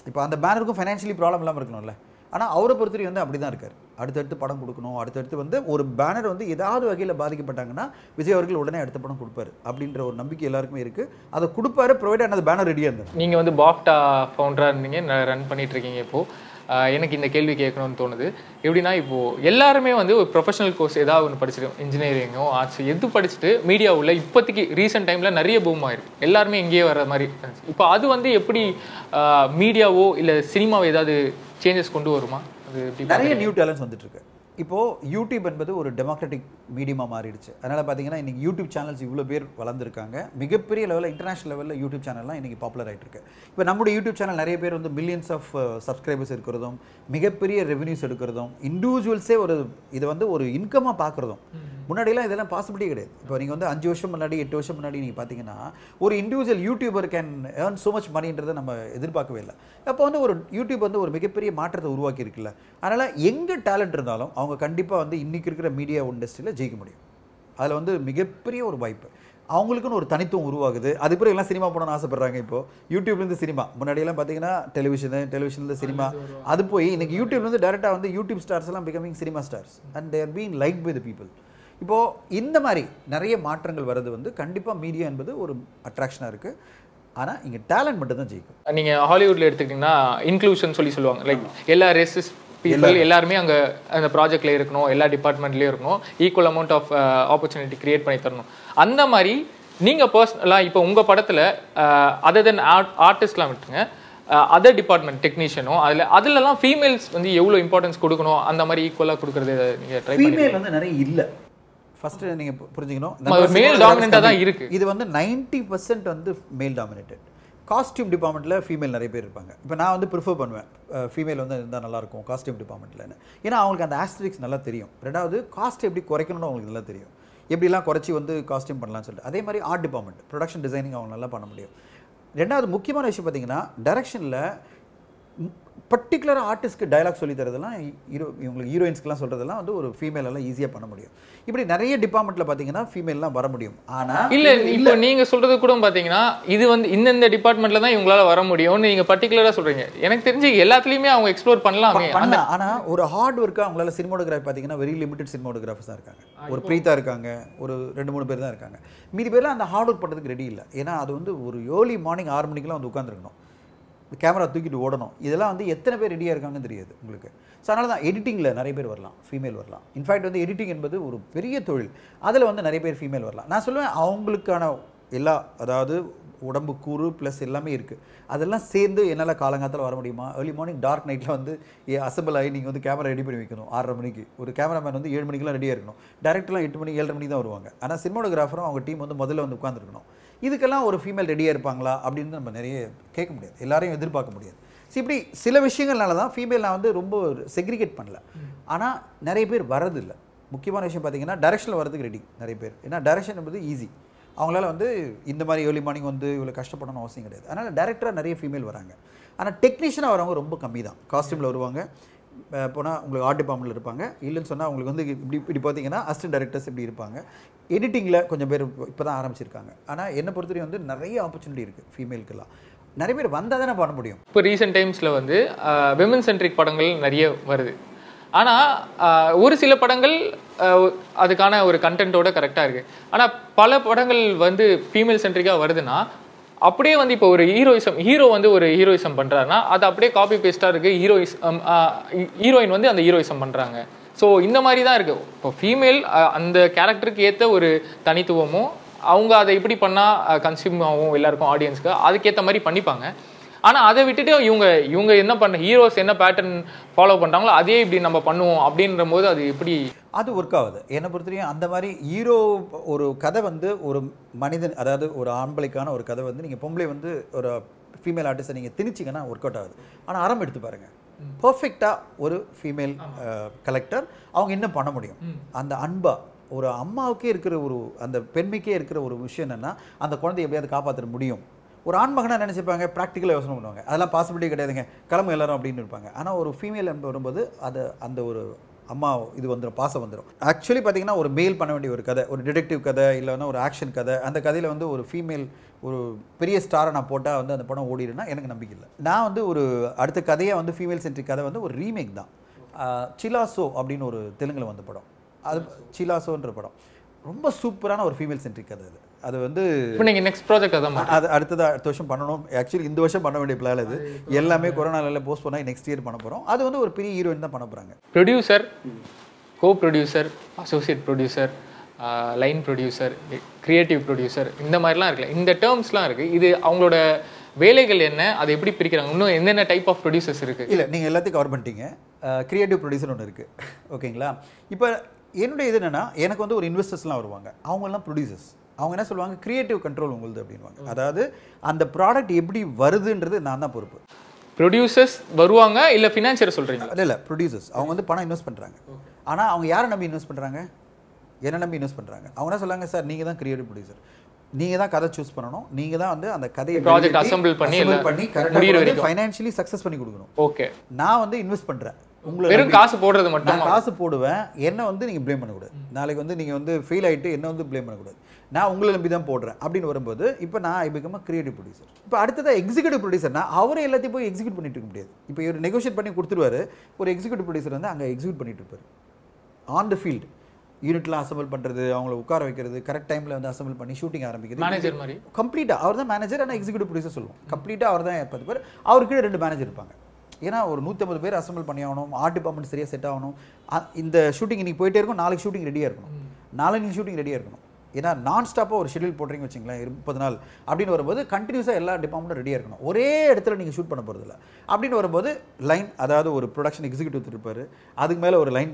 இப்போ அந்த பேனருக்கும் ஃபைனான்ஷியலி ப்ராப்ளம் இல்லாமல் இருக்கணும்ல. ஆனால் அவரை பொறுத்தவரை வந்து அப்படி தான் இருக்கார். அடுத்தடுத்து படம் கொடுக்கணும். அடுத்தடுத்து வந்து ஒரு பேனர் வந்து ஏதாவது வகையில் பாதிக்கப்பட்டாங்கன்னா விஜய் அவர்கள் உடனே அடுத்த படம் கொடுப்பாரு. அப்படின்ற ஒரு நம்பிக்கை எல்லாருக்குமே இருக்குது அதை கொடுப்பாரு ப்ரொவைட் அந்த பேனர் ரெடியாக இருந்தது. நீங்க வந்து பாஃப்டா ஃபவுண்டரா இருந்தீங்க. ரன் பண்ணிட்டு இருக்கீங்க இப்போ. ஆஹ் எனக்கு இந்த கேள்வி கேட்கணும்னு தோணுது. எப்படின்னா இப்போ எல்லாருமே வந்து ஒரு ப்ரொஃபஷனல் கோர்ஸ் ஏதாவது ஒன்று படிச்சிருக்கோம் இன்ஜினியரிங்கோ ஆர்ட்ஸ் எது படிச்சுட்டு மீடியா உள்ள இப்போதைக்கு ரீசெண்ட் டைம்ல நிறைய பூம் ஆயிருக்கு. எல்லாருமே இங்கேயே வர மாதிரி இப்போ அது வந்து எப்படி மீடியாவோ இல்லை சினிமாவோ ஏதாவது சேஞ்சஸ் கொண்டு வருமா? அது நிறைய நியூ டேலண்ட்ஸ் வந்துட்டு இப்போது இப்போ யூடியூப் என்பது ஒரு டெமோக்ராட்டிக் மீடியமா மாறிடுச்சு. அதனால பார்த்தீங்கன்னா இன்னைக்கு யூடியூப் சேனல்ஸ் இவ்வளோ பேர் வளர்ந்துருக்காங்க. மிகப்பெரிய லெவலில் இன்டர்நேஷனல் லெவலில் யூடியூப் சேனல்லாம் இன்னைக்கு பாப்புலர் ஆயிட்டு இருக்கு இப்போ நம்முடைய யூடியூப் சேனல் நிறைய பேர் வந்து மில்லியன்ஸ் ஆஃப் சப்ஸ்கிரைபர்ஸ் இருக்கிறதும் மிகப்பெரிய ரெவென்யூஸ் எடுக்கிறதும் இண்டிவிஜுவல்ஸே ஒரு இதை வந்து ஒரு இன்கமாக பார்க்குறதும் முன்னாடிலாம் இதெல்லாம் பாசிபிலிட்டி கிடையாது. இப்போ நீங்கள் வந்து அஞ்சு வருஷம் முன்னாடி எட்டு வருஷம் முன்னாடி நீங்கள் பார்த்தீங்கன்னா ஒரு individual YouTuber can earn so much மணின்றதை நம்ம எதிர்பார்க்கவே இல்லை. அப்போ வந்து ஒரு யூடியூப் வந்து ஒரு மிகப்பெரிய மாற்றத்தை உருவாக்கி இருக்குல்ல. அதனால் எங்கே டேலண்ட் இருந்தாலும் அவங்க கண்டிப்பாக வந்து இன்னைக்கு இருக்கிற மீடியா இண்டஸ்ட்ரியில் ஜெயிக்க முடியும். அதில் வந்து மிகப்பெரிய ஒரு வாய்ப்பு. அவங்களுக்குன்னு ஒரு தனித்துவம் உருவாகுது. அது பிறகு எல்லாம் சினிமா போடணும்னு ஆசைப்படுறாங்க இப்போ. யூடியூப்லேருந்து சினிமா. முன்னாடியெல்லாம் பார்த்தீங்கன்னா டெலிவிஷனு டெலிவிஷன்லேருந்து சினிமா. அது போய் இன்னைக்கு யூடியூப்லேருந்து டேரெக்டாக வந்து யூடியூப் ஸ்டார்ஸ் எல்லாம் becoming cinema stars and they're being like by the people இப்போது இந்த மாதிரி நிறைய மாற்றங்கள் வர்றது வந்து கண்டிப்பாக மீடியா என்பது ஒரு அட்ராக்ஷனாக இருக்குது ஆனால் இங்கே டேலண்ட் மட்டும் தான் ஜெயிக்கும். நீங்க ஹாலிவுட்ல எடுத்துக்கிட்டீங்கன்னா இன்க்ளூஷன் சொல்லி சொல்லுவாங்க. லைக் எல்லா ரேசஸ் பீப்புள் எல்லாருமே. அங்க அந்த ப்ராஜெக்ட்ல இருக்கணும் எல்லா டிபார்ட்மெண்ட்லயும் இருக்கணும். Equal amount of opportunity create பண்ணி தரணும். அந்த மாதிரி நீங்க பர்சனலாக இப்போ உங்க படத்துல அதர் தென் ஆர்ட் ஆர்டிஸ்ட்லாம் விட்டுருங்க அதர் டிபார்ட்மெண்ட் டெக்னீஷியனும் அதில் அதுலலாம் ஃபீமேல்ஸ் வந்து எவ்வளோ இம்பார்ட்டன்ஸ் கொடுக்கணும் அந்த மாதிரி ஈக்குவலாக கொடுக்குறது நீங்கள் ட்ரை ஃபீமேல் வந்து நிறைய இல்லை. ஃபர்ஸ்ட் நீங்கள் புரிஞ்சுக்கணும். தான் இருக்கு. இது வந்து நைன்டி பர்சன்ட் வந்து மேல் டாமினேட்டட் காஸ்டியூம் டிபார்ட்மெண்ட்டில் ஃபீமேல் நிறைய பேர் இருப்பாங்க. இப்போ நான் வந்து ப்ரிஃபர் பண்ணுவேன். ஃபீமேல் வந்து இருந்தால் நல்லாயிருக்கும் காஸ்டியூம் டிபார்ட்மெண்ட்டில்னு ஏன்னா அவங்களுக்கு அந்த ஆஸ்ட்ரிக்ஸ் நல்லா தெரியும். ரெண்டாவது காஸ்ட் எப்படி குறைக்கணும்னு அவங்களுக்கு நல்லா தெரியும். எப்படிலாம் குறைச்சி வந்து காஸ்டியூம் பண்ணலாம்னு சொல்லிட்டு. அதே மாதிரி ஆர்ட் டிபார்ட்மெண்ட் ப்ரொடக்ஷன் டிசைனிங் அவங்க நல்லா பண்ண முடியும். ரெண்டாவது முக்கியமான விஷயம் பார்த்தீங்கன்னா டைரக்ஷனில் பர்டிகுலர் ஆர்டிஸ்ட்க்கு டயலாக் சொல்லி தரதெல்லாம் ஹீரோ இவங்களுக்கு ஹீரோயின்ஸ்க்குலாம் சொல்கிறதெல்லாம் வந்து ஒரு எல்லாம் ஈஸியாக பண்ண முடியும். இப்படி நிறைய டிபார்ட்மெண்ட்டில் பார்த்தீங்கன்னா ஃபீமேல்லாம் வர முடியும். ஆனால் இல்ல இப்போ நீங்க சொல்றது கூட பாத்தீங்கன்னா இது வந்து இந்தந்த டிபார்ட்மெண்ட்ல தான் இவங்களால வர முடியும்னு நீங்க பர்டிகுலரா சொல்றீங்க. எனக்கு தெரிஞ்சு எல்லாத்துலயுமே அவங்க எக்ஸ்ப்ளோர் பண்ணலாமே. பண்ணலாம். ஆனால் ஒரு ஹார்ட் ஒர்க்காக அவங்களால சினிமோட்டோகிராஃபி பார்த்தீங்கன்னா வெரி லிமிடெட் சினிமோட்டோகிராஃபர்ஸ் தான் இருக்காங்க ஒரு பிரீத்தா இருக்காங்க ஒரு ரெண்டு மூணு பேர் தான் இருக்காங்க. மீதி பேர்லாம் அந்த ஹார்ட் ஒர்க் பண்ணுறதுக்கு ரெடி இல்லை. ஏன்னா அது வந்து ஒரு ஏர்லி மார்னிங் ஆறு மணிக்கெலாம் வந்து உட்காந்துருக்கணும் கேமரா தூக்கிட்டு ஓடணும். இதெல்லாம் வந்து எத்தனை பேர் ரெடியாக இருக்காங்கன்னு தெரியாது உங்களுக்கு. ஸோ அதனால தான் எடிட்டிங்கில் நிறைய பேர் வரலாம். ஃபீமேல் வரலாம். இன்ஃபேக்ட் வந்து எடிட்டிங் என்பது ஒரு பெரிய தொழில். அதில் வந்து நிறைய பேர் ஃபீமேல் வரலாம். நான் சொல்லுவேன் அவங்களுக்கான எல்லா அதாவது உடம்பு கூறு ப்ளஸ் எல்லாமே இருக்குது அதெல்லாம் சேர்ந்து என்னால் காலங்காலத்தில் வர முடியுமா? ஏர்லி மார்னிங் டார்க் நைட்டில் வந்து அசம்பிள் ஆகி நீங்கள் வந்து கேமரா ரெடி பண்ணி வைக்கணும். ஆறரை மணிக்கு. ஒரு கேமராமேன் வந்து ஏழு மணிக்கெலாம் ரெடியாக இருக்கணும். டேரக்டர்லாம் எட்டு மணி ஏழரை மணிக்கு தான் வருவாங்க. ஆனால் சினிமோட்டோகிராஃபரும் அவங்க டீம் வந்து முதல்ல வந்து உட்காந்துருக்கணும் இதுக்கெல்லாம் ஒரு ஃபீமேல் ரெடியாக இருப்பாங்களா அப்படின்னு நம்ம நிறைய கேட்க முடியாது. எல்லாரையும் எதிர்பார்க்க முடியாது. ஸோ இப்படி சில விஷயங்கள்னால தான் ஃபீமேல் நான் வந்து ரொம்ப செக்ரிகேட் பண்ணல. ஆனால் நிறைய பேர் வரதில்லை முக்கியமான விஷயம் பார்த்தீங்கன்னா டைரக்ஷனில் வரதுக்கு ரெடி நிறைய பேர். ஏன்னா டைரக்ஷன் என்பது ஈஸி அவங்களால வந்து இந்த மாதிரி ஏர்லி மார்னிங் வந்து இவ்வளோ கஷ்டப்படணும் அவசியம் கிடையாது. அதனால் டேரக்டராக நிறைய ஃபீமேல் வராங்க. ஆனால் டெக்னீஷியனாக வரவங்க ரொம்ப கம்மி தான் காஸ்டியூமில் வருவாங்க. போனால் உங்களுக்கு ஆர்ட் டிபார்ட்மெண்ட்டில் இருப்பாங்க. இல்லைன்னு சொன்னால் உங்களுக்கு வந்து இப்படி இப்படி பார்த்தீங்கன்னா அசிஸ்டன்ட் டைரக்டர்ஸ் இப்படி இருப்பாங்க. எடிட்டிங்கில் கொஞ்சம் பேர் இப்போ தான் ஆரம்பிச்சிருக்காங்க. ஆனால் என்னை பொறுத்தவரையும் வந்து நிறைய ஆப்பர்ச்சுனிட்டி இருக்குது ஃபீமேலுக்கெல்லாம் நிறைய பேர் வந்தால் தானே பண்ண முடியும். இப்போ ரீசெண்ட் டைம்ஸில் வந்து விமன் சென்ட்ரிக் படங்கள் நிறைய வருது. ஆனால் ஒரு சில படங்கள் அதுக்கான ஒரு கண்டென்ட்டோட கரெக்டாக இருக்குது ஆனால் பல படங்கள் வந்து ஃபீமேல் சென்ட்ரிக்காக வருதுன்னா அப்படியே வந்து இப்போ ஒரு ஹீரோயிசம் ஹீரோ வந்து ஒரு ஹீரோயிசம் பண்ணுறாருன்னா அது அப்படியே காப்பி பேஸ்ட்டாக இருக்குது ஹீரோயிஸ் ஹீரோயின் வந்து அந்த ஹீரோயிசம் பண்ணுறாங்க ஸோ இந்த மாதிரி தான் இருக்குது இப்போ ஃபீமேல் அந்த கேரக்டருக்கு ஏற்ற ஒரு தனித்துவமும் அவங்க அதை எப்படி பண்ணால் கன்சியூம் ஆகும் எல்லாருக்கும் ஆடியன்ஸ்க்கு அதுக்கேற்ற மாதிரி பண்ணிப்பாங்க. ஆனால் அதை விட்டுட்டு இவங்க இவங்க என்ன பண்ண ஹீரோஸ் என்ன பேட்டர்ன் ஃபாலோ பண்ணுறாங்களோ அதே இப்படி நம்ம பண்ணுவோம் அப்படின்ற போது அது எப்படி அது ஒர்க் ஆகுது. என்னை பொறுத்தவரையும் அந்த மாதிரி ஹீரோ ஒரு கதை வந்து ஒரு மனிதன் அதாவது ஒரு ஆம்பளைக்கான ஒரு கதை வந்து நீங்கள் பொம்பளை வந்து ஒரு ஃபீமேல் ஆர்டிஸ்ட்டை நீங்கள் திணிச்சிங்கன்னா ஒர்க் அவுட் ஆகுது. ஆனால் அறம் எடுத்து பாருங்க. பர்ஃபெக்டாக ஒரு ஃபீமேல் கலெக்டர் அவங்க என்ன பண்ண முடியும்? அந்த அன்பா ஒரு அம்மாவுக்கே இருக்கிற ஒரு அந்த பெண்மைக்கே இருக்கிற ஒரு விஷயம் என்னன்னா அந்த குழந்தைய எப்படியாவது காப்பாற்ற முடியும். ஒரு ஆண் மகனா நினைச்சுப்பாங்க ப்ராக்டிக்கலாக யோசனை பண்ணுவாங்க. அதெல்லாம் பாசிபிலிட்டி கிடையாதுங்க. கிளம்பு எல்லாரும் அப்படின்னு இருப்பாங்க. ஆனால் ஒரு ஃபீமேல் வரும்போது அது அந்த ஒரு அம்மா இது வந்துடும் பாசம் வந்துடும் ஆக்சுவலி பார்த்தீங்கன்னா ஒரு மேல் பண்ண வேண்டிய ஒரு கதை ஒரு டிடெக்டிவ் கதை இல்லைன்னா ஒரு ஆக்ஷன் கதை அந்த கதையில் வந்து ஒரு ஃபீமேல் ஒரு பெரிய ஸ்டாரை நான் போட்டால் வந்து அந்த படம் ஓடிடுனா எனக்கு நம்பிக்கை இல்லை. நான் வந்து ஒரு அடுத்த கதையாக வந்து ஃபீமேல் சென்ட்ரிக் கதை வந்து ஒரு ரீமேக் தான். சிலாசோ அப்படின்னு ஒரு தெலுங்கில் வந்த படம். அது சிலாசோன்ற படம். ரொம்ப சூப்பரான ஒரு ஃபீமேல் சென்ட்ரிக் கதை அது. அது வந்து இப்போ நீங்க நெக்ஸ்ட் ப்ராஜெக்ட் அதான் பண்றீங்க. அது அடுத்தது அடுத்த வருஷம் பண்ணணும். ஆக்சுவலி இந்த வருஷம் பண்ண வேண்டிய பிளான் அது எல்லாமே கொரோனால போஸ்ட் பண்ணால் நெக்ஸ்ட் இயர் பண்ண போகிறோம் அது வந்து ஒரு பெரிய ஹீரோயின் தான் பண்ண போகிறாங்க producer co producer associate producer line producer creative producer இந்த மாதிரிலாம் இருக்குல்ல. இந்த டேர்ம்ஸ்லாம் இருக்கு. இது அவங்களோட வேலைகள் என்ன? அதை எப்படி பிரிக்கிறாங்க? இன்னும் என்னென்ன டைப் ஆஃப் ப்ரொடியூசர்ஸ் இருக்கு? இல்லை நீங்கள் எல்லாத்தையும் கவர் பண்ணிட்டீங்க. கிரியேட்டிவ் ப்ரொடியூசர் ஒன்று இருக்குது ஓகேங்களா இப்போ என்னுடைய இது என்னன்னா எனக்கு வந்து ஒரு இன்வெஸ்டர்ஸ்லாம் வருவாங்க. அவங்கெல்லாம் ப்ரொடியூசர்ஸ் அவங்க என்ன சொல்லுவாங்க? கிரியேட்டிவ் கண்ட்ரோல் உங்களுது அப்படின்வாங்க அதாவது அந்த ப்ராடக்ட் எப்படி வருதுன்றது நான் தான் பொறுப்பு. ப்ரொடியூசர்ஸ் வருவாங்க இல்ல ஃபினான்சியர் சொல்றீங்க இல்லை இல்லை ப்ரொடியூசர்ஸ் அவங்க வந்து பணம் இன்வெஸ்ட் பண்ணுறாங்க ஆனால் அவங்க யாரை நம்பி இன்வெஸ்ட் பண்ணுறாங்க என்ன நம்பி இன்வெஸ்ட் பண்ணுறாங்க அவங்க என்ன சொல்லுவாங்க சார் நீங்கள் தான் கிரியேட்டிவ் ப்ரொடியூசர் நீங்கள் தான் கதை சூஸ் பண்ணணும். நீங்கள் தான் வந்து அந்த கதையை Project assemble பண்ணி பண்ணி கரெக்டாக. ஃபைனான்ஷியலி சக்ஸஸ் பண்ணி கொடுக்கணும். ஓகே நான் வந்து இன்வெஸ்ட் பண்ணுறேன் உங்களை வெறும் காசு போடுறது மட்டும்? நான் காசு போடுவேன். என்ன வந்து நீங்கள் ப்ளேம் பண்ணக்கூடாது. நாளைக்கு வந்து நீங்கள் வந்து ஃபெயில் ஆயிட்டு என்ன வந்து ப்ளேம் பண்ணக்கூடாது. நான் உங்களை நம்பி தான் போடுறேன். அப்படின்னு வரும்போது இப்போ நான் ஐ பிகம் கிரியேட்டிவ் ப்ரொடியூசர் இப்போ அடுத்ததாக எக்ஸிகூட்டிவ் ப்ரொடியூசர்னா அவரே எல்லாத்தையும் போய் எக்ஸிக்யூட் பண்ணிட்டு இருக்க முடியாது. இப்போ இவர் நெகோஷியேட் பண்ணி கொடுத்துருவாரு. ஒரு எக்ஸிகூட்டிவ் ப்ரொடியூசர் வந்து அங்கே எக்ஸிக்யூட் பண்ணிட்டு இருப்பாரு. ஆன் த ஃபீல்ட் யூனிட்லாம் அசம்பிள் பண்ணுறது அவங்கள உட்கார வைக்கிறது கரெக்ட் டைமில் வந்து அசம்பிள் பண்ணி ஷூட்டிங் ஆரம்பிக்கிறது. மேனேஜர் மாதிரி. கம்ப்ளீட்டாக அவர் தான் மேனேஜர் ஆனால் எக்ஸிக்யூட்டிவ் ப்ரொடியூசர் சொல்லுவோம். கம்ப்ளீட்டாக அவர் தான் பத்து பேர் அவர் கீழே ரெண்டு மேனேஜர் இருப்பாங்க. ஏன்னா ஒரு நூற்றம்பது பேர் அசம்பிள் பண்ணி ஆகணும் ஆர்ட் டிபார்ட்மெண்ட் சரியாக செட் ஆகணும். இந்த ஷூட்டிங் இன்னைக்கு போயிட்டே இருக்கும் நாளைக்கு ஷூட்டிங் ரெடியாக இருக்கணும். நாளைக்கு ஷூட்டிங் ரெடியாக இருக்கணும். ஏன்னா நான் ஸ்டாப்பாக ஒரு ஷெட்யூல் போடுறீங்க வச்சுங்களேன் முப்பது நாள். அப்படின்னு வரும்போது கண்டினியூஸாக எல்லா டிபார்ட்மெண்ட்டும் ரெடியாக இருக்கணும். ஒரே இடத்துல நீங்கள் ஷூட் பண்ண போகிறதில்ல அப்படின்னு வரும்போது லைன் அதாவது ஒரு ப்ரொடக்ஷன் எக்ஸிக்யூட்டிவ் இருப்பார். அதுக்கு மேலே ஒரு லைன்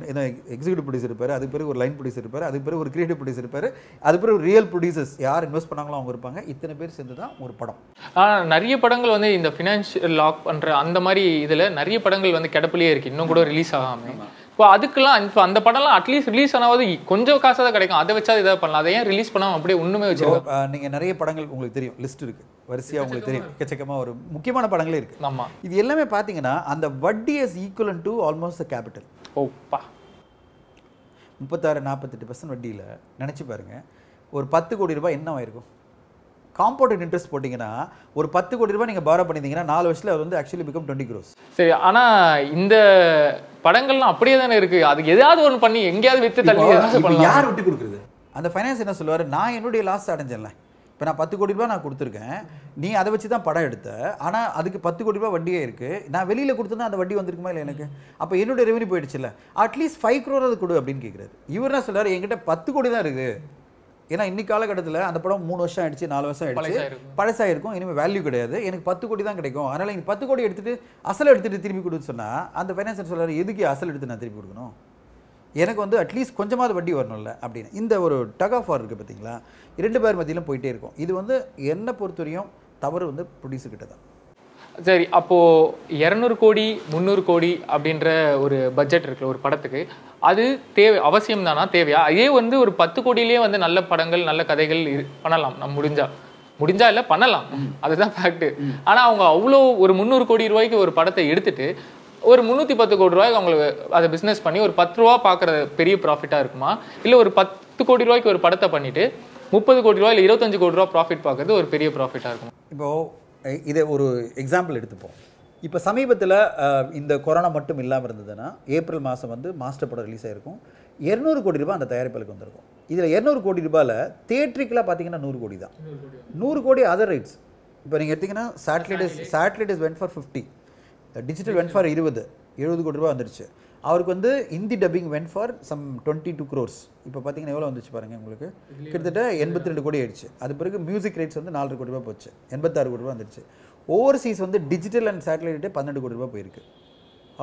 எக்ஸிக்யூட்டிவ் ப்ரொடியூசர் இருப்பார். அதுக்கு பிறகு ஒரு லைன் ப்ரொடியூசர் இருப்பார். அதுக்கு பிறகு ஒரு கிரியேட்டிவ் ப்ரொடியூசர் இருப்பார். அதுக்கு பிறகு ரியல் ப்ரொடியூசர்ஸ் யார் இன்வெஸ்ட் பண்ணாங்களோ அவங்க இருப்பாங்க. இத்தனை பேர் சேர்ந்து தான் ஒரு படம். ஆனா நிறைய படங்கள் வந்து இந்த ஃபினான்ஷியல் லாக் பண்ற அந்த மாதிரி இதுல நிறைய படங்கள் வந்து கிடப்பிலேயே இருக்கு. இன்னும் கூட ரிலீஸ் ஆகாம. இப்போ அதுக்கெல்லாம் இப்போ அந்த படம்லாம் அட்லீஸ்ட் ரிலீஸ் ஆனாவது கொஞ்சம் காசு தான் கிடைக்கும். அதை வச்சா இதை பண்ணலாம். அதை ஏன் ரிலீஸ் பண்ணாம அப்படியே ஒண்ணுமே வச்சிருக்காங்க நீங்கள் நிறைய படங்கள் உங்களுக்கு தெரியும். லிஸ்ட் இருக்கு. வரிசையாக உங்களுக்கு தெரியும். எக்கச்சக்கமாக ஒரு முக்கியமான படங்களே இருக்கு. ஆமா. இது எல்லாமே பார்த்தீங்கன்னா அந்த வட்டி is equivalent to almost capital ஓப்பா. முப்பத்தாறு நாற்பத்தெட்டு பர்சன்ட் வட்டியில் நினச்சி பாருங்க. ஒரு பத்து கோடி ரூபாய் என்ன ஆயிருக்கும்? காம்பவுண்டட் இன்ட்ரெஸ்ட் போட்டிங்கன்னா ஒரு பத்து கோடி ரூபாய் நீங்கள் பாரோ பண்ணியிருந்தீங்கன்னா நாலு வருஷத்தில் அது வந்து ஆக்சுவலி பிகம் டுவெண்ட்டி க்ரோஸ் சரி ஆனா இந்த படங்கள்லாம் அப்படியே தானே இருக்கு. அதுக்கு ஏதாவது ஒண்ணு பண்ணி எங்கேயாவது வித்து தள்ளி யார் விட்டு கொடுக்குறது? அந்த ஃபைனான்ஸ் என்ன சொல்லுவார்? நான் என்னுடைய லாஸ் அடைஞ்சேன்ல. இப்போ நான் பத்து கோடி ரூபாய் நான் கொடுத்துருக்கேன். நீ அதை வச்சு தான் படம் எடுத்த. ஆனால் அதுக்கு பத்து கோடி ரூபாய் வட்டியே இருக்கு. நான் வெளியில் கொடுத்தா அந்த வட்டி வந்திருக்குமா இல்லை எனக்கு? அப்போ என்னுடைய ரெவன்யூ போயிடுச்சுல்ல. அட்லீஸ்ட் ஃபைவ் க்ரோர் அது கொடு அப்படின்னு கேட்குறாரு இவர் என்ன சொல்றாரு? என்கிட்ட பத்து கோடி தான் இருக்குது ஏன்னா இன்னைக்கு காலகட்டத்தில் அந்த படம் மூணு வருஷம் ஆயிடுச்சு நாலு வருஷம் ஆயிடுச்சு. பழசாயிருக்கும். இனிமேல் வேல்யூ கிடையாது. எனக்கு பத்து கோடி தான் கிடைக்கும். அதனால நீ பத்து கோடி எடுத்துட்டு அசல் எடுத்துட்டு திருப்பி கொடுன்னு சொன்னா அந்த ஃபைனான்சர் சொல்றாரு எதுக்கு அசல் எடுத்து நான் திருப்பி கொடுக்கணும்? எனக்கு வந்து அட்லீஸ்ட் கொஞ்சமாவது வட்டி வரணும்ல அப்படின்னு. இந்த ஒரு டக் ஆஃப் வார் இருக்குது பார்த்தீங்களா இரண்டு பேர் மத்தியிலும் போயிட்டே இருக்கும். இது வந்து என்னை பொறுத்தவரையும் தவறு வந்து ப்ரொடியூசர் கிட்ட தான். சரி அப்போது இரநூறு கோடி முந்நூறு கோடி அப்படின்ற ஒரு பட்ஜெட் இருக்குல்ல ஒரு படத்துக்கு. அது தேவை அவசியம் தானா? தேவையா? அதே வந்து ஒரு பத்து கோடியிலேயே வந்து நல்ல படங்கள் நல்ல கதைகள் இரு- பண்ணலாம். நம்ம முடிஞ்சா. முடிஞ்சா இல்லை பண்ணலாம். அதுதான் ஃபேக்ட்டு ஆனால் அவங்க அவ்வளோ ஒரு முந்நூறு கோடி ரூபாய்க்கு ஒரு படத்தை எடுத்துட்டு ஒரு முந்நூற்றி பத்து கோடி ரூபாய்க்கு அவங்களுக்கு அதை பிஸ்னஸ் பண்ணி ஒரு பத்து ரூபா பார்க்குற பெரிய ப்ராஃபிட்டாக இருக்குமா? இல்லை ஒரு பத்து கோடி ரூபாய்க்கு ஒரு படத்தை பண்ணிட்டு முப்பது கோடி ரூபாய் இல்லை இருபத்தஞ்சு கோடி ரூபா ப்ராஃபிட் பார்க்குறது ஒரு பெரிய ப்ராஃபிட்டாக இருக்கும்? இப்போது இதை ஒரு எக்ஸாம்பிள் எடுத்துப்போம். இப்போ சமீபத்தில் இந்த கொரோனா மட்டும் இல்லாமல் இருந்ததுன்னா ஏப்ரல் மாதம் வந்து மாஸ்டர் படம் ரிலீஸ் ஆயிருக்கும். இரநூறு கோடி ரூபாய் அந்த தயாரிப்பாளருக்கு வந்திருக்கும். இதில் இரநூறு கோடி ரூபாயில் தேட்ரிக்கலாக பார்த்தீங்கன்னா நூறு கோடி தான். நூறு கோடி. அதர் ரைட்ஸ் இப்போ நீங்கள் எடுத்தீங்கன்னா satellite is satellite is went for fifty digital went for இருபது. எழுபது கோடி ரூபாய் வந்துருச்சு. அவருக்கு வந்து Hindi dubbing went for some twenty two crores இப்போ பார்த்தீங்கன்னா எவ்வளோ வந்துச்சு பாருங்க உங்களுக்கு? கிட்டத்தட்ட எண்பத்தி ரெண்டு கோடி ஆயிடுச்சு. அது பிறகு மியூசிக் ரைட்ஸ் வந்து நாலரை கோடி ரூபாய் போச்சு. எண்பத்தாறு கோடி ரூபாய் வந்துருச்சு. ஓவர்சீஸ் வந்து டிஜிட்டல் அண்ட் சேட்டலைட்டே பன்னெண்டு கோடி ரூபாய் போயிருக்கு.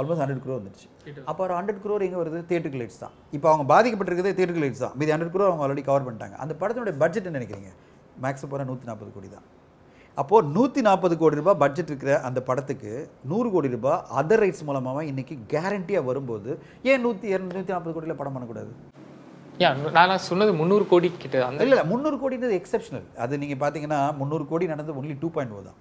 ஆல்மோஸ்ட் ஹண்ட்ரட் க்ரோ வந்துருச்சு. அப்போ ஒரு ஹண்ட்ரட் க்ரோர் எங்கே வருது? தேட்டருக்கு லைட்ஸ் தான். இப்போ அவங்க பாதிக்கப்பட்டிருக்கிறதே தேட்டருக்கு லைட்ஸ் தான். மீதி ஹண்ட்ரட் க்ரோர் அவங்க ஆல்ரெடி கவர் பண்ணிட்டாங்க. அந்த படத்தினுடைய பட்ஜெட் நினைக்கிறீங்க? மேக்ஸ் போகிற நூற்றி நாற்பது கோடி தான். அப்போது நூற்றி நாற்பது கோடி ரூபாய் பட்ஜெட் இருக்கிற அந்த படத்துக்கு நூறு கோடி ரூபாய் அதர் ரைட்ஸ் மூலமாக இன்னைக்கு கேரண்டியாக வரும்போது ஏன் நூற்றி இரநூத்தி நாற்பது கோடியில் படம் பண்ணக்கூடாது? நான் சொன்னது முந்நூறு கோடி கிட்ட அந்த இல்லை இல்லை முந்நூறு கோடின்றது எக்ஸப்ஷனல் அது நீங்கள் பார்த்தீங்கன்னா முந்நூறு கோடி நடந்தது ஒன்லி டூ பாயிண்ட் ஓ தான்.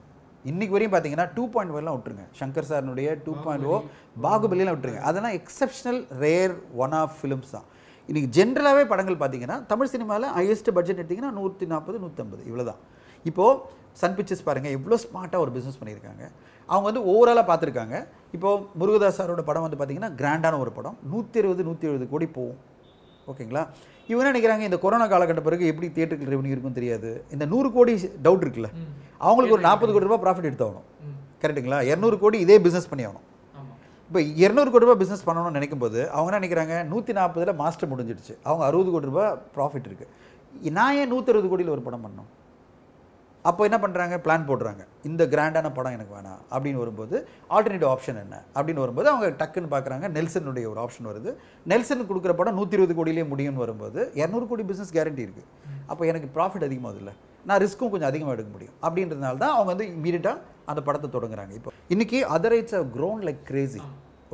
இன்னைக்கு வரையும் பார்த்தீங்கன்னா டூ பாயிண்ட் ஓலாம் விட்டுருங்க. சங்கர் சார்னுடைய டூ பாயிண்ட் ஓ பாகுபலிலாம் விட்டுருங்க. அதெல்லாம் exceptional rare one of films தான். இன்னைக்கு ஜென்ரலாகவே படங்கள் பார்த்தீங்கன்னா தமிழ் சினிமாவில் ஹையஸ்ட் பட்ஜெட் எடுத்திங்கன்னா நூற்றி நாற்பது நூற்றம்பது இவ்வளோ தான் இப்போது சன் பிக்சர்ஸ் பாருங்கள் எவ்வளோ ஸ்மார்ட்டாக ஒரு பிஸ்னஸ் பண்ணியிருக்காங்க. அவங்க வந்து ஓவராலாக பார்த்துருக்காங்க. இப்போது முருகதாஸ் சாரோட படம் வந்து பார்த்தீங்கன்னா கிராண்டான ஒரு படம். நூற்றி இருபது நூற்றி எழுபது கோடி போகும். ஓகேங்களா? இவங்க நினைக்கிறாங்க இந்த கொரோனா காலகட்ட பிறகு எப்படி தியேட்டருக்கு ரெவன்யூ இருக்கும் தெரியாது. இந்த நூறு கோடி டவுட் இருக்குல்ல. அவங்களுக்கு ஒரு நாற்பது கோடி ரூபாய் ப்ராஃபிட் எடுத்தாகணும் கரெக்ட்டுங்களா இரநூறு கோடி இதே பிஸ்னஸ் பண்ணி ஆகணும். இப்போ இரநூறு கோடி ரூபாய் பிஸ்னஸ் பண்ணணும்னு நினைக்கும் போது அவங்க என்ன நினைக்கிறாங்க நூற்றி நாற்பதில் மாஸ்டர் முடிஞ்சிடுச்சு. அவங்க அறுபது கோடி ரூபாய் ப்ராஃபிட் இருக்குது நான் ஏன் நூற்றி அறுபது கோடியில் ஒரு படம் பண்ணணும்? அப்போ என்ன பண்ணுறாங்க பிளான் போடுறாங்க. இந்த கிராண்டான படம் எனக்கு வேணாம். அப்படின்னு வரும்போது ஆல்டர்னேட்டிவ் ஆப்ஷன் என்ன? அப்படின்னு வரும்போது அவங்க டக்குன்னு பார்க்குறாங்க நெல்சனுடைய ஒரு ஆப்ஷன் வருது. நெல்சன் கொடுக்குற படம் நூற்றி இருபது கோடியிலே முடியும்னு வரும்போது இரநூறு கோடி பிஸ்னஸ் கேரண்டி இருக்குது அப்போ எனக்கு ப்ராஃபிட் அதிகமாகுது இல்லை நான் ரிஸ்க்கும் கொஞ்சம் அதிகமாக எடுக்க முடியும். அப்படின்றதுனால தான் அவங்க வந்து இமீடியட்டாக அந்த படத்தை தொடங்குறாங்க. இப்போ இன்றைக்கி other it's a grown like crazy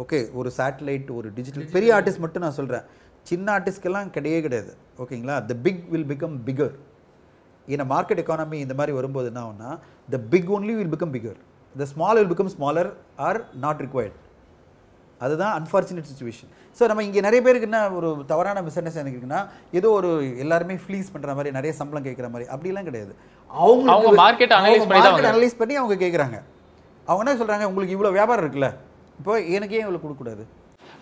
okay ஒரு சேட்டலைட் ஒரு டிஜிட்டல் பெரிய ஆர்டிஸ்ட் மட்டும் நான் சொல்கிறேன் சின்ன ஆர்டிஸ்ட்கெல்லாம் கிடையவே கிடையாது. ஓகேங்களா the big will become bigger a market economy இந்த மாதிரி வரும்போது என்ன ஆகும்னா the big only will become bigger the small will become smaller are not required அதுதான் அன்ஃபார்ச்சுனேட் சுச்சுவேஷன் ஸோ நம்ம இங்கே நிறைய பேருக்கு என்ன ஒரு தவறான மிஸ் அண்டர்ஸ்டாண்டிங் இருக்குன்னா ஏதோ ஒரு எல்லாருமே ஃப்ளீஸ் பண்ணுற மாதிரி நிறைய சம்பளம் கேட்குற மாதிரி. அப்படிலாம் கிடையாது. அவங்க analyze பண்ணி தான் மார்க்கெட் அனலைஸ் பண்ணி அவங்க கேட்குறாங்க. அவங்க என்ன சொல்கிறாங்க உங்களுக்கு இவ்வளோ வியாபாரம் இருக்குல்ல. இப்போ எனக்கு ஏன் இவ்வளோ கொடுக்கக்கூடாது?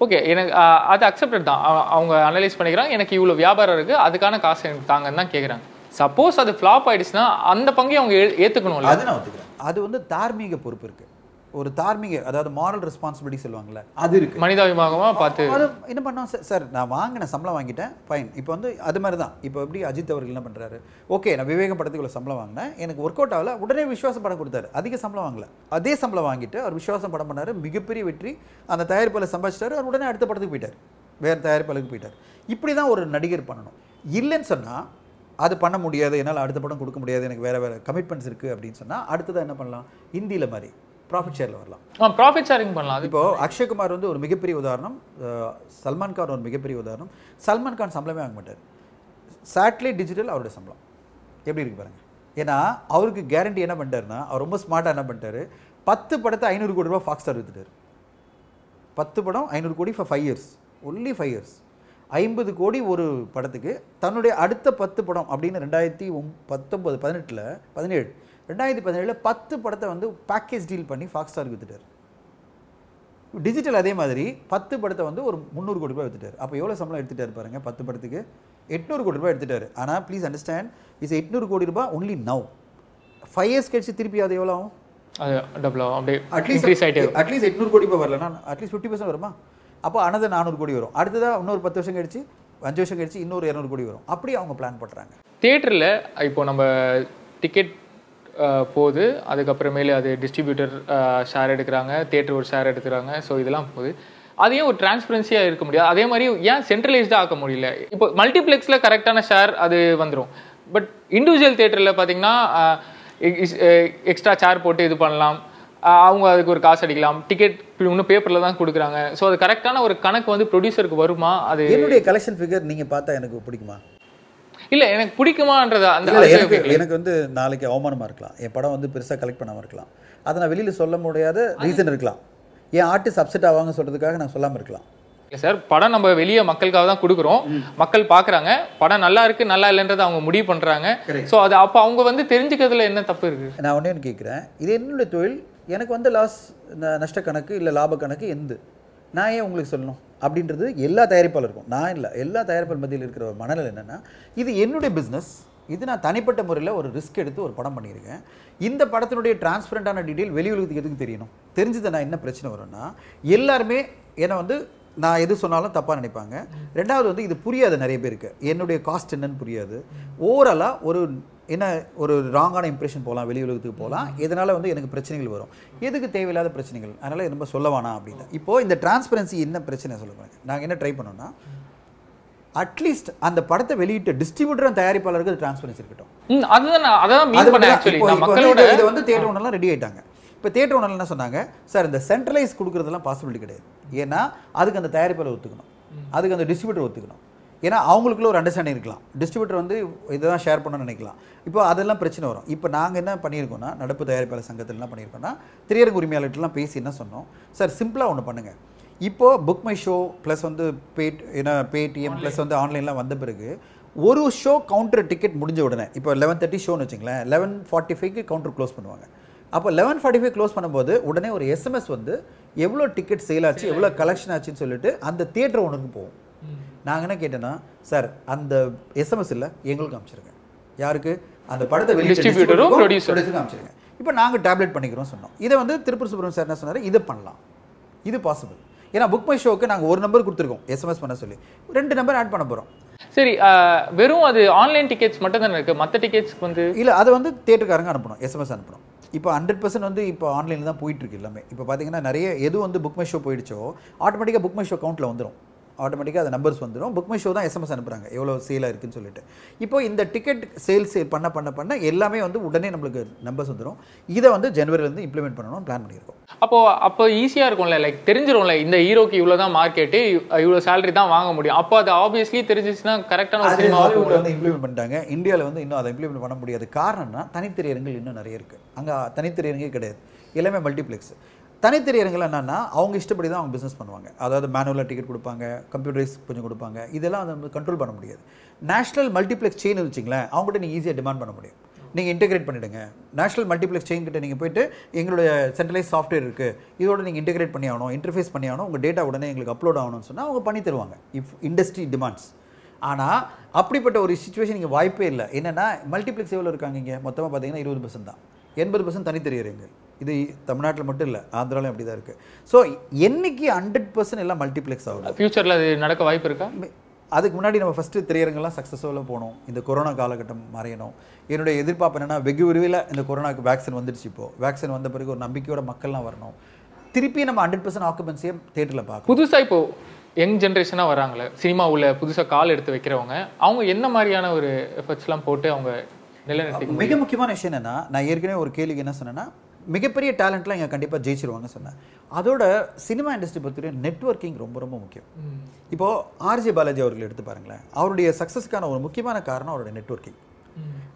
ஓகே எனக்கு அது அக்செப்டட் தான். அவ- அவங்க அனலைஸ் பண்ணிக்கிறாங்க. எனக்கு இவ்வளோ வியாபாரம் இருக்குது அதுக்கான காசு எனக்கு தாங்கன்னு தான் கேட்குறாங்க. சப்போஸ் அது ஃப்ளாப் ஆயிடுச்சுன்னா அந்த பங்கையும் அவங்க ஏ- ஏத்துக்கணும்ல? அது நான் ஒத்துக்கிறேன். அது வந்து தார்மீக பொறுப்பு இருக்கு. ஒரு தார்மீக அதாவது மாரல் ரெஸ்பான்சிபிலிட்டி சொல்லுவாங்கல்ல அது இருக்கு. மனிதாபிமாகமாக பார்த்து அது என்ன பண்ணோம்? சார் சார் நான் வாங்கின சம்பளம் வாங்கிட்டேன் ஃபைன் இப்போ வந்து அது மாதிரி தான் இப்போ எப்படி அஜித் அவர்கள் என்ன பண்ணுறாரு ஓகே நான் விவேகம் படத்துக்கு இவ்வளோ சம்பளம் வாங்கினேன். எனக்கு ஒர்க் அவுட் ஆகல. உடனே விஸ்வாசம் படம் கொடுத்தாரு. அதிக சம்பளம் வாங்கல. அதே சம்பளம் வாங்கிட்டு அவர் விஸ்வாசம் படம் பண்ணாரு. மிகப்பெரிய வெற்றி. அந்த தயாரிப்பாளர் சம்பாதிச்சிட்டாரு. அவர் உடனே அடுத்த படத்துக்கு போயிட்டார். வேறு தயாரிப்பாளருக்கு போயிட்டார். இப்படி தான் ஒரு நடிகர் பண்ணணும். இல்லைன்னு சொன்னால் அது பண்ண முடியாது என்னால் அடுத்த படம் கொடுக்க முடியாது எனக்கு வேறு வேறு கமிட்மெண்ட்ஸ் இருக்குது அப்படின்னு சொன்னால் அடுத்ததாக என்ன பண்ணலாம்? ஹிந்தியில் மாதிரி ப்ராஃபிட் ஷேரில் வரலாம். ப்ராஃபிட் ஷேரிங் பண்ணலாம். அது இப்போ அக்ஷய்குமார் வந்து ஒரு மிகப்பெரிய உதாரணம் சல்மான் கான் ஒரு மிகப்பெரிய உதாரணம். சல்மான் கான் சம்பளமே வாங்க மாட்டார். சேட்டலைட் டிஜிட்டல் அவருடைய சம்பளம். எப்படி இருக்கு பாருங்க. ஏன்னா அவருக்கு கேரண்டி என்ன பண்ணிட்டாருன்னா அவர் ரொம்ப ஸ்மார்ட்டாக என்ன பண்ணிட்டாரு? பத்து படத்தை ஐநூறு கோடி ரூபாய் ஃபாக்ஸ் ஸ்டார் வித்துட்டாரு. பத்து படம் ஐநூறு கோடி for five years only five years ஐம்பது கோடி ஒரு படத்துக்கு தன்னுடைய அடுத்த பத்து படம் அப்படின்னு ரெண்டாயிரத்தி பத்தொம்பது பதினெட்டில் பதினேழு ரெண்டாயிரத்தி பதினேழில் பத்து படத்தை வந்து பேக்கேஜ் டீல் பண்ணி ஃபாக்ஸ் ஸ்டாருக்கு வித்துட்டார். டிஜிட்டல் அதே மாதிரி பத்து படத்தை வந்து ஒரு முந்நூறு கோடி ரூபாய் எடுத்துட்டார் அப்போ எவ்வளோ சம்பளம் எடுத்துட்டாரு பாருங்க பத்து படத்துக்கு? எட்நூறு கோடி ரூபாய் எடுத்துட்டாரு. ஆனால் ப்ளீஸ் அண்டர்ஸ்டாண்ட் இஸ் எட்நூறு கோடி ரூபாய் ஒன்லி நவ் ஃபைவ் இயர்ஸ் கழிச்சு திருப்பி அது எவ்வளோ ஆகும்? அட்லீஸ்ட் அட்லீஸ்ட் எட்நூறு கோடி ரூபாய் வரலன்னா அட்லீஸ்ட் ஃபிஃப்டி பர்சன்ட் வருமா? அப்போ அனது நானூறு கோடி வரும். அடுத்ததாக இன்னொரு பத்து வருஷம் கழிச்சு அஞ்சு வருஷம் கழிச்சு இன்னொரு இரநூறு கோடி வரும். அப்படி அவங்க பிளான் பண்ணுறாங்க தியேட்டரில் இப்போ நம்ம டிக்கெட் போகுது. அதுக்கப்புறமேலு அது டிஸ்ட்ரிபியூட்டர் ஷேர் எடுக்கிறாங்க. தேட்டர் ஒரு ஷேர் எடுக்கிறாங்க. ஸோ இதெல்லாம் போகுது. அதையும் ஒரு டிரான்ஸ்பரன்சியாக இருக்க முடியாது. அதே மாதிரி ஏன் சென்ட்ரலைஸ்டாக ஆக்க முடியல? இப்போ மல்டிப்ளெக்ஸில் கரெக்டான ஷேர் அது வந்துடும் பட் இண்டிவிஜுவல் தியேட்டரில் பார்த்தீங்கன்னா எக்ஸ்ட்ரா சேர் போட்டு இது பண்ணலாம். அவங்க அதுக்கு ஒரு காசு அடிக்கலாம். டிக்கெட் இன்னும் பேப்பரில் தான் கொடுக்குறாங்க. ஸோ அது கரெக்டான ஒரு கணக்கு வந்து ப்ரொடியூசருக்கு வருமா? அது என்னுடைய கலெக்ஷன் ஃபிகர் நீங்கள் பார்த்தா எனக்கு பிடிக்குமா? இல்லை எனக்கு பிடிக்குமான்றது? அந்த எனக்கு எனக்கு வந்து நாளைக்கு அவமானமாக இருக்கலாம். என் படம் வந்து பெருசாக கலெக்ட் பண்ணாமல் இருக்கலாம். அதை நான் வெளியில் சொல்ல முடியாத ரீசன் இருக்கலாம். என் ஆர்டிஸ்ட் அப்செட் ஆவாங்க சொல்கிறதுக்காக நான் சொல்லாமல் இருக்கலாம். இல்லை சார் படம் நம்ம வெளியே மக்களுக்காக தான் கொடுக்குறோம். மக்கள் பார்க்குறாங்க. படம் நல்லா இருக்கு நல்லா இல்லைன்றதை அவங்க முடிவு பண்ணுறாங்க ஸோ அது அப்போ அவங்க வந்து தெரிஞ்சுக்கிறதுல என்ன தப்பு இருக்கு? நான் ஒன்று கேட்குறேன் இது என்னுடைய தொழில். எனக்கு வந்து லாஸ் நஷ்ட கணக்கு இல்லை லாப கணக்கு எந்த? நான் ஏன் உங்களுக்கு சொல்லணும்? அப்படின்றது எல்லா தயாரிப்பாளருக்கும் நான் இல்லை எல்லா தயாரிப்பாளர் மத்தியில் இருக்கிற ஒரு மனநிலை என்னென்னா இது என்னுடைய பிஸ்னஸ் இது நான் தனிப்பட்ட முறையில் ஒரு ரிஸ்க் எடுத்து ஒரு படம் பண்ணியிருக்கேன். இந்த படத்தினுடைய டிரான்ஸ்பரண்டான டீட்டெயில் வெளி உலகத்துக்கு எதுக்கு தெரியணும்? தெரிஞ்சது நான் என்ன பிரச்சனை வரும்னா எல்லாருமே என்னை வந்து நான் எது சொன்னாலும் தப்பாக நினைப்பாங்க. ரெண்டாவது வந்து இது புரியாது நிறைய பேருக்கு. என்னுடைய காஸ்ட் என்னன்னு புரியாது. ஓவராலாக ஒரு என்ன ஒரு ராங்கான இம்ப்ரெஷன் போகலாம் வெளி உலகத்துக்கு போகலாம் இதனால் வந்து எனக்கு பிரச்சனைகள் வரும்? எதுக்கு தேவையில்லாத பிரச்சனைகள்? அதனால் ரொம்ப சொல்ல வேணாம் அப்படின்னு. இப்போது இந்த டிரான்ஸ்பரன்சி என்ன பிரச்சனை சொல்ல போகிறேன் நாங்கள் என்ன ட்ரை பண்ணோம்னா அட்லீஸ்ட் அந்த படத்தை வெளியிட்ட டிஸ்ட்ரிபியூட்டரும் தயாரிப்பாளருக்கு அது டிரான்ஸ்பரன்சி இருக்கட்டும். அதுதான் அதான் இது வந்து தியேட்டர் ஒன்றெல்லாம் ரெடி ஆயிட்டாங்க. இப்போ தியேட்டர் ஒன்றில் என்ன சொன்னாங்க? சார் இந்த சென்ட்ரலைஸ் கொடுக்குறதெல்லாம் பாசிபிலிட்டி கிடையாது. ஏன்னா அதுக்கு அந்த தயாரிப்பாளர் ஒத்துக்கணும். அதுக்கு அந்த டிஸ்ட்ரிபியூட்டர் ஒத்துக்கணும். ஏன்னா அவங்களுக்குள்ள ஒரு அண்டர்ஸ்டாண்டிங் இருக்கலாம். டிஸ்ட்ரிபியூட்டர் வந்து இதெல்லாம் ஷேர் பண்ணணும்னு நினைக்கலாம். இப்போ அதெல்லாம் பிரச்சனை வரும். இப்போ நாங்கள் என்ன பண்ணியிருக்கோம்னா நடப்பு தயாரிப்பாளர் சங்கத்தில் என்ன பண்ணியிருக்கோம்னா திரையரங்கு உரிமையாளர்கிட்டலாம் பேசி என்ன சொன்னோம்? சார் சிம்பிளாக ஒன்று பண்ணுங்க. இப்போ புக் மை ஷோ ப்ளஸ் வந்து பே என்ன பேடிஎம் ப்ளஸ் வந்து ஆன்லைன்லாம் வந்த பிறகு ஒரு ஷோ கவுண்டர் டிக்கெட் முடிஞ்ச உடனே இப்போ லெவன் தேர்ட்டி ஷோன்னு வச்சுங்களேன் லெவன் ஃபார்ட்டி ஃபைவ்க்கு கவுண்டர் க்ளோஸ் பண்ணுவாங்க. அப்போ லெவன் ஃபார்ட்டி ஃபைவ் க்ளோஸ் பண்ணும்போது உடனே ஒரு எஸ்எம்எஸ் வந்து எவ்வளோ டிக்கெட் சேல் ஆச்சு எவ்வளோ கலெக்ஷன் ஆச்சுன்னு சொல்லிட்டு அந்த தியேட்டர் ஒன்றுக்கு போவோம் நாங்கள் என்ன கேட்டேன்னா சார் அந்த எஸ்எம்எஸ் இல்லை எங்களுக்கு அமைச்சிருங்க யாருக்கு? அந்த படத்தை வெளியிட்ட அமைச்சிருங்க இப்போ நாங்கள் டேப்லெட் பண்ணிக்கிறோம் சொன்னோம். இதை வந்து திருப்பூர் சுப்ரமணியம் சார் என்ன சொன்னார்? இது பண்ணலாம். இது பாசிபிள் ஏன்னா புக் மை ஷோக்கு நாங்கள் ஒரு நம்பர் கொடுத்துருக்கோம் எஸ்எம்எஸ் பண்ண சொல்லி. ரெண்டு நம்பர் ஆட் பண்ண போகிறோம் சரி வெறும் அது ஆன்லைன் டிக்கெட்ஸ் மட்டும் தானே இருக்கு? மற்ற டிக்கெட்ஸ்க்கு வந்து இல்லை அதை வந்து தேட்டருக்காரங்க அனுப்பணும் எஸ்எம்எஸ் அனுப்பணும். இப்போ ஹண்ட்ரட் பர்சன்ட் வந்து இப்போ ஆன்லைனில் தான் போயிட்டு இருக்கு எல்லாமே. இப்போ பார்த்தீங்கன்னா நிறைய எது வந்து புக் மை ஷோ போயிடுச்சோ ஆட்டோமேட்டிக்காக புக் மை ஷோ கவுண்ட்டில் வந்துடும் ஆட்டோமேட்டிக்காக அது நம்பர்ஸ் வந்துடும் புக் மை ஷோ தான் எஸ்எம்எஸ் அனுப்புகிறாங்க எவ்வளோ சேலாக இருக்குன்னு சொல்லிட்டு. இப்போ இந்த டிக்கெட் சேல் சேல் பண்ண பண்ண பண்ண எல்லாமே வந்து உடனே நம்மளுக்கு நம்பர்ஸ் வந்துடும் இதை வந்து ஜனவரிலேருந்து இம்ப்ளிமெண்ட் பண்ணணும்னு பிளான் பண்ணியிருக்கோம். அப்போ அப்போ ஈஸியா இருக்கும்ல? லைக் தெரிஞ்சிரும்ல இந்த ஹீரோக்கு இவ்வளவு தான் மார்க்கெட்டு இவ்வளவு சேலரி தான் வாங்க முடியும். அப்போ அது ஆப்வியஸ்லி தெரிஞ்சிச்சுன்னா கரெக்டான ஒரு ஹாலிவுட்ல வந்து இம்ப்ளிமெண்ட் பண்ணிட்டாங்க. இந்தியாவில் வந்து இன்னும் அதை இம்ப்ளிமெண்ட் பண்ண முடியாது. காரணம்னா தனித்திரையரங்கள் இன்னும் நிறைய இருக்குது அங்கே தனித்திரையரங்கே கிடையாது. எல்லாமே மல்டிப்ளெக்ஸ் தனித்திரையரங்கள் என்னென்னா அவங்க இஷ்டப்படி தான் அவங்க பிஸ்னஸ் பண்ணுவாங்க. அதாவது மேனுவலாக டிக்கெட் கொடுப்பாங்க கம்ப்யூட்டரைஸ் கொஞ்சம் கொடுப்பாங்க. இதெல்லாம் அதை நம்ம கண்ட்ரோல் பண்ண முடியாது. நேஷனல் மல்டிப்ளெக்ஸ் செயின் வச்சிங்களேன் அவங்ககிட்ட நீங்கள் ஈஸியாக டிமாண்ட் பண்ண முடியும். நீங்கள் இன்டெகிரேட் பண்ணிடுங்க. நேஷனல் மல்டிப்ளெக்ஸ் செயின் கிட்ட நீங்கள் போயிட்டு எங்களுடைய சென்ட்ரலைஸ் சாஃப்ட்வேர் இருக்குது இதோட நீங்கள் இன்டெகிரேட் பண்ணி ஆகணும் இன்டர்ஃபேஸ் பண்ணி ஆகணும் உங்கள் டேட்டா உடனே எங்களுக்கு அப்லோட் ஆகணும்னு சொன்னால் அவங்க பண்ணி தருவாங்க. இஃப் இண்டஸ்ட்ரி டிமாண்ட்ஸ் ஆனால் அப்படிப்பட்ட ஒரு சுச்சுவேஷன் இங்கே வாய்ப்பே இல்லை. என்னென்னா மல்டிப்ளெக்ஸ் எவ்வளோ இருக்காங்க இங்கே? மொத்தமாக பார்த்தீங்கன்னா இருபது பர்சன்ட் தான். எண்பது பர்சன்ட் தனித்தெரியறீங்க இது தமிழ்நாட்டில் மட்டும் இல்லை ஆந்திராலையும் அப்படி தான் இருக்குது ஸோ என்னைக்கு ஹண்ட்ரட் பர்சன்ட் எல்லாம் மல்டிப்ளெக்ஸ் ஆகும் ஃபியூச்சர்ல அது நடக்க வாய்ப்பு இருக்கா? அதுக்கு முன்னாடி நம்ம ஃபஸ்ட்டு திரையரங்கெல்லாம் சக்ஸஸ்ஃபுல்லாக போகணும் இந்த கொரோனா காலகட்டம் மறையணும் என்னுடைய எதிர்பார்ப்பு என்னன்னா வெகு விரைவில் இந்த கொரோனாக்கு வேக்சின் வந்துடுச்சு இப்போ. வேக்சின் வந்த பிறகு ஒரு நம்பிக்கையோட மக்கள்லாம் வரணும். திருப்பி நம்ம ஹண்ட்ரட் பர்சன்ட் ஆக்குபன்சியை தேட்டரில் பார்க்கணும். புதுசா இப்போ யங் ஜென்ரேஷனா வராங்களே சினிமா உள்ள புதுசா கால் எடுத்து வைக்கிறவங்க அவங்க என்ன மாதிரியான ஒரு எஃபர்ட்ஸ்லாம் போட்டு அவங்க நிலைநிறுத்தி மிக முக்கியமான விஷயம் என்னன்னா நான் ஏற்கனவே ஒரு கேள்விக்கு என்ன சொன்னேன்னா மிகப்பெரிய டேலண்ட்லாம் இங்கே கண்டிப்பாக ஜெயிச்சிருவாங்க சொன்னேன். அதோட சினிமா இண்டஸ்ட்ரி பொறுத்தவரை நெட்வொர்க்கிங் ரொம்ப ரொம்ப முக்கியம். இப்போ ஆர்ஜே பாலாஜி அவர்கள் எடுத்து பாருங்களேன். அவருடைய சக்ஸஸ்க்கான ஒரு முக்கியமான காரணம் அவருடைய நெட்வொர்க்கிங்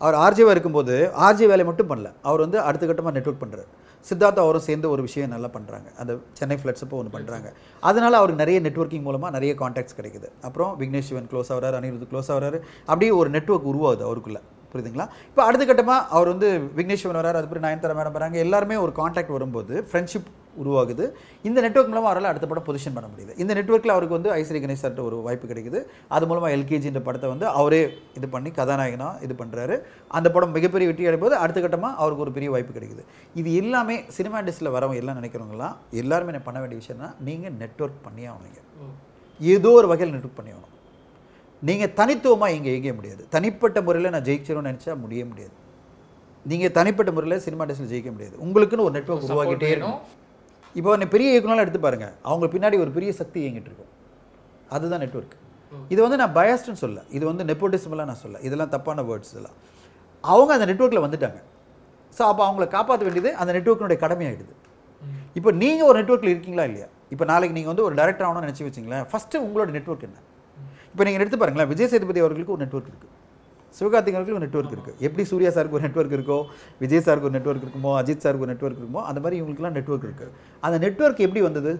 அவர் ஆர்ஜேவாக இருக்கும்போது ஆர்ஜே வேலையை மட்டும் பண்ணல. அவர் வந்து அடுத்த கட்டமாக நெட்வொர்க் பண்ணுறாரு சித்தார்த்தா அவரும் சேர்ந்து ஒரு விஷயம் நல்லா பண்ணுறாங்க அந்த சென்னை ஃப்ளட்ஸ் அப்போ ஒன்று பண்ணுறாங்க அதனால அவருக்கு நிறைய நெட்வொர்க்கிங் மூலமாக நிறைய காண்டாக்ட்ஸ் கிடைக்குது. அப்புறம் விக்னேஷ் சிவன் க்ளோஸ் ஆகிறாரு அனிருத் க்ளோஸ் ஆகிறாரு. அப்படியே ஒரு நெட்வொர்க் உருவாகுது அவருக்குள்ள. புரியுதுங்களா? இப்போ அடுத்த கட்டமாக அவர் வந்து விக்னேஷ் சிவன் வராரு அதுக்கப்புறம் நயன்தாரா மேடம் வராங்க. எல்லாருமே ஒரு காண்டாக்ட் வரும்போது ஃப்ரெண்ட்ஷிப் உருவாகுது. இந்த நெட்வொர்க் மூலமாக அவரால் அடுத்த படம் பொசிஷன் பண்ண முடியுது. இந்த நெட்வொர்க்கில் அவருக்கு வந்து ஐஸ்வரி கணேஷ் சார்ட்ட ஒரு வாய்ப்பு கிடைக்குது. அது மூலமாக எல்கேஜின்ற படத்தை வந்து அவரே இது பண்ணி கதாநாயகனாக இது பண்ணுறாரு அந்த படம் மிகப்பெரிய வெற்றி அடையும்போது அடுத்த கட்டமாக அவருக்கு ஒரு பெரிய வாய்ப்பு கிடைக்குது. இது எல்லாமே சினிமா இண்டஸ்ட்ரியில் வரவங்க எல்லாம் நினைக்கிறவங்களாம் எல்லாருமே நான் பண்ண வேண்டிய விஷயம்னா நீங்கள் நெட்வொர்க் பண்ணி ஆகணுங்க. ஏதோ ஒரு வகையில் நெட்வொர்க் பண்ணி ஆகணும். நீங்கள் தனித்துவமாக இங்கே எங்கே முடியாது. தனிப்பட்ட முறையில் நான் ஜெயிச்சிரும்னு நினச்சா முடிய முடியாது. நீங்கள் தனிப்பட்ட முறையில் சினிமா இண்டஸ்ட்ரியில் ஜெயிக்க முடியாது. உங்களுக்குன்னு ஒரு நெட்வொர்க் உருவாக்கிட்டே இருக்கணும். இப்போ நீ பெரிய இயக்குனர்லாம் எடுத்து பாருங்க. அவங்க பின்னாடி ஒரு பெரிய சக்தி இயங்கிட்டு இருக்கும். அதுதான் நெட்வொர்க் இது வந்து நான் பயஸ்ட்னு சொல்ல இது வந்து நெப்போட்டிசம்லாம் நான் சொல்ல இதெல்லாம் தப்பான வேர்ட்ஸ் இதெல்லாம். அவங்க அந்த நெட்வொர்க்கில் வந்துட்டாங்க. ஸோ அப்போ அவங்கள காப்பாற்ற வேண்டியது அந்த நெட்வொர்க்கினுடைய கடமையாயிடுது. இப்போ நீங்கள் ஒரு நெட்வொர்க்கில் இருக்கீங்களா இல்லையா? இப்போ நாளைக்கு நீங்கள் வந்து ஒரு டேரக்டர் ஆகணும்னு நினச்சி வச்சிங்களேன். ஃபஸ்ட்டு உங்களோட நெட்வொர்க் என்ன? இப்போ நீங்கள் எடுத்து பாருங்களேன் விஜய் சேதுபதி அவர்களுக்கு ஒரு நெட்வொர்க் இருக்குது சிவகார்த்திக் அவர்களுக்கு ஒரு நெட்வொர்க் இருக்குது எப்படி சூர்யா சாருக்கு ஒரு நெட்வொர்க் இருக்கோ விஜய் சாருக்கு ஒரு நெட்வொர்க் இருக்குமோ அஜித் சாருக்கு ஒரு நெட்வொர்க் இருக்குமோ அந்த மாதிரி இவங்களுக்குலாம் நெட்வொர்க் இருக்குது அந்த நெட்வொர்க் எப்படி வந்தது?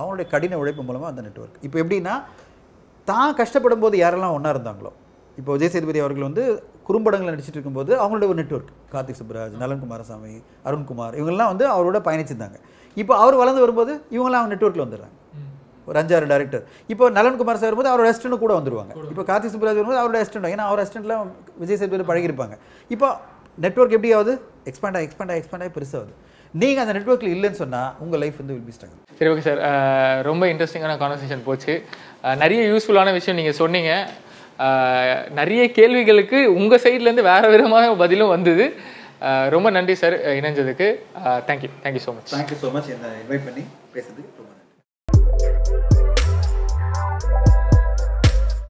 அவங்களுடைய கடின உழைப்பு மூலமாக அந்த நெட்வொர்க் இப்போ எப்படின்னா தான் கஷ்டப்படும் போது யாரெல்லாம் ஒன்றா இருந்தாங்களோ இப்போ விஜய் சேதுபதி அவர்கள் வந்து குறும்படங்களில் நடிச்சிட்டு இருக்கும்போது அவங்களோட ஒரு நெட்வொர்க் கார்த்திக் சுப்ராஜ் நலன் குமாரசாமி அருண்குமார் இவங்கெல்லாம் வந்து அவரோட பயணிச்சிருந்தாங்க. இப்போ அவர் வளர்ந்து வரும்போது இவங்களாம் அவங்க நெட்ஒர்க்கில் வந்துடுறாங்க. ஒரு அஞ்சாறு டேரக்டர் இப்போ நலன்குமார் சார் வரும்போது அவரோட அசிஸ்டன்ட் கூட வந்துருவாங்க. இப்போ கார்த்திக் சுப்ராஜ் வரும்போது அவரோட அசிஸ்டன்ட் ஏன்னா அவர் அசிஸ்டன்ட்லாம் விஜய் சேதுபதி பழகிருப்பாங்க இப்போ நெட்வொர்க் எப்படி ஆகுது? எக்ஸ்பேண்ட் ஆகி எக்ஸ்பேண்ட் ஆகி எக்ஸ்பேண்ட் ஆகி பெருசாகுது நீங்கள் அந்த நெட்ஒர்க்கில் இல்லைன்னு சொன்னால் உங்கள் லைஃப் வந்து வில் பி ஸ்ட்ரகிள் சரி ஓகே சார் ரொம்ப இன்ட்ரெஸ்டிங்கான கான்வர்சேஷன் போச்சு. நிறைய யூஸ்ஃபுல்லான விஷயம் நீங்கள் சொன்னீங்க. நிறைய கேள்விகளுக்கு உங்கள் சைட்லேருந்து வேறு விதமான பதிலும் வந்தது. ரொம்ப நன்றி sir இணைஞ்சதுக்கு. Thank you thank you so much thank you so much என்னை இன்வைட் பண்ணி பேசுறதுக்கு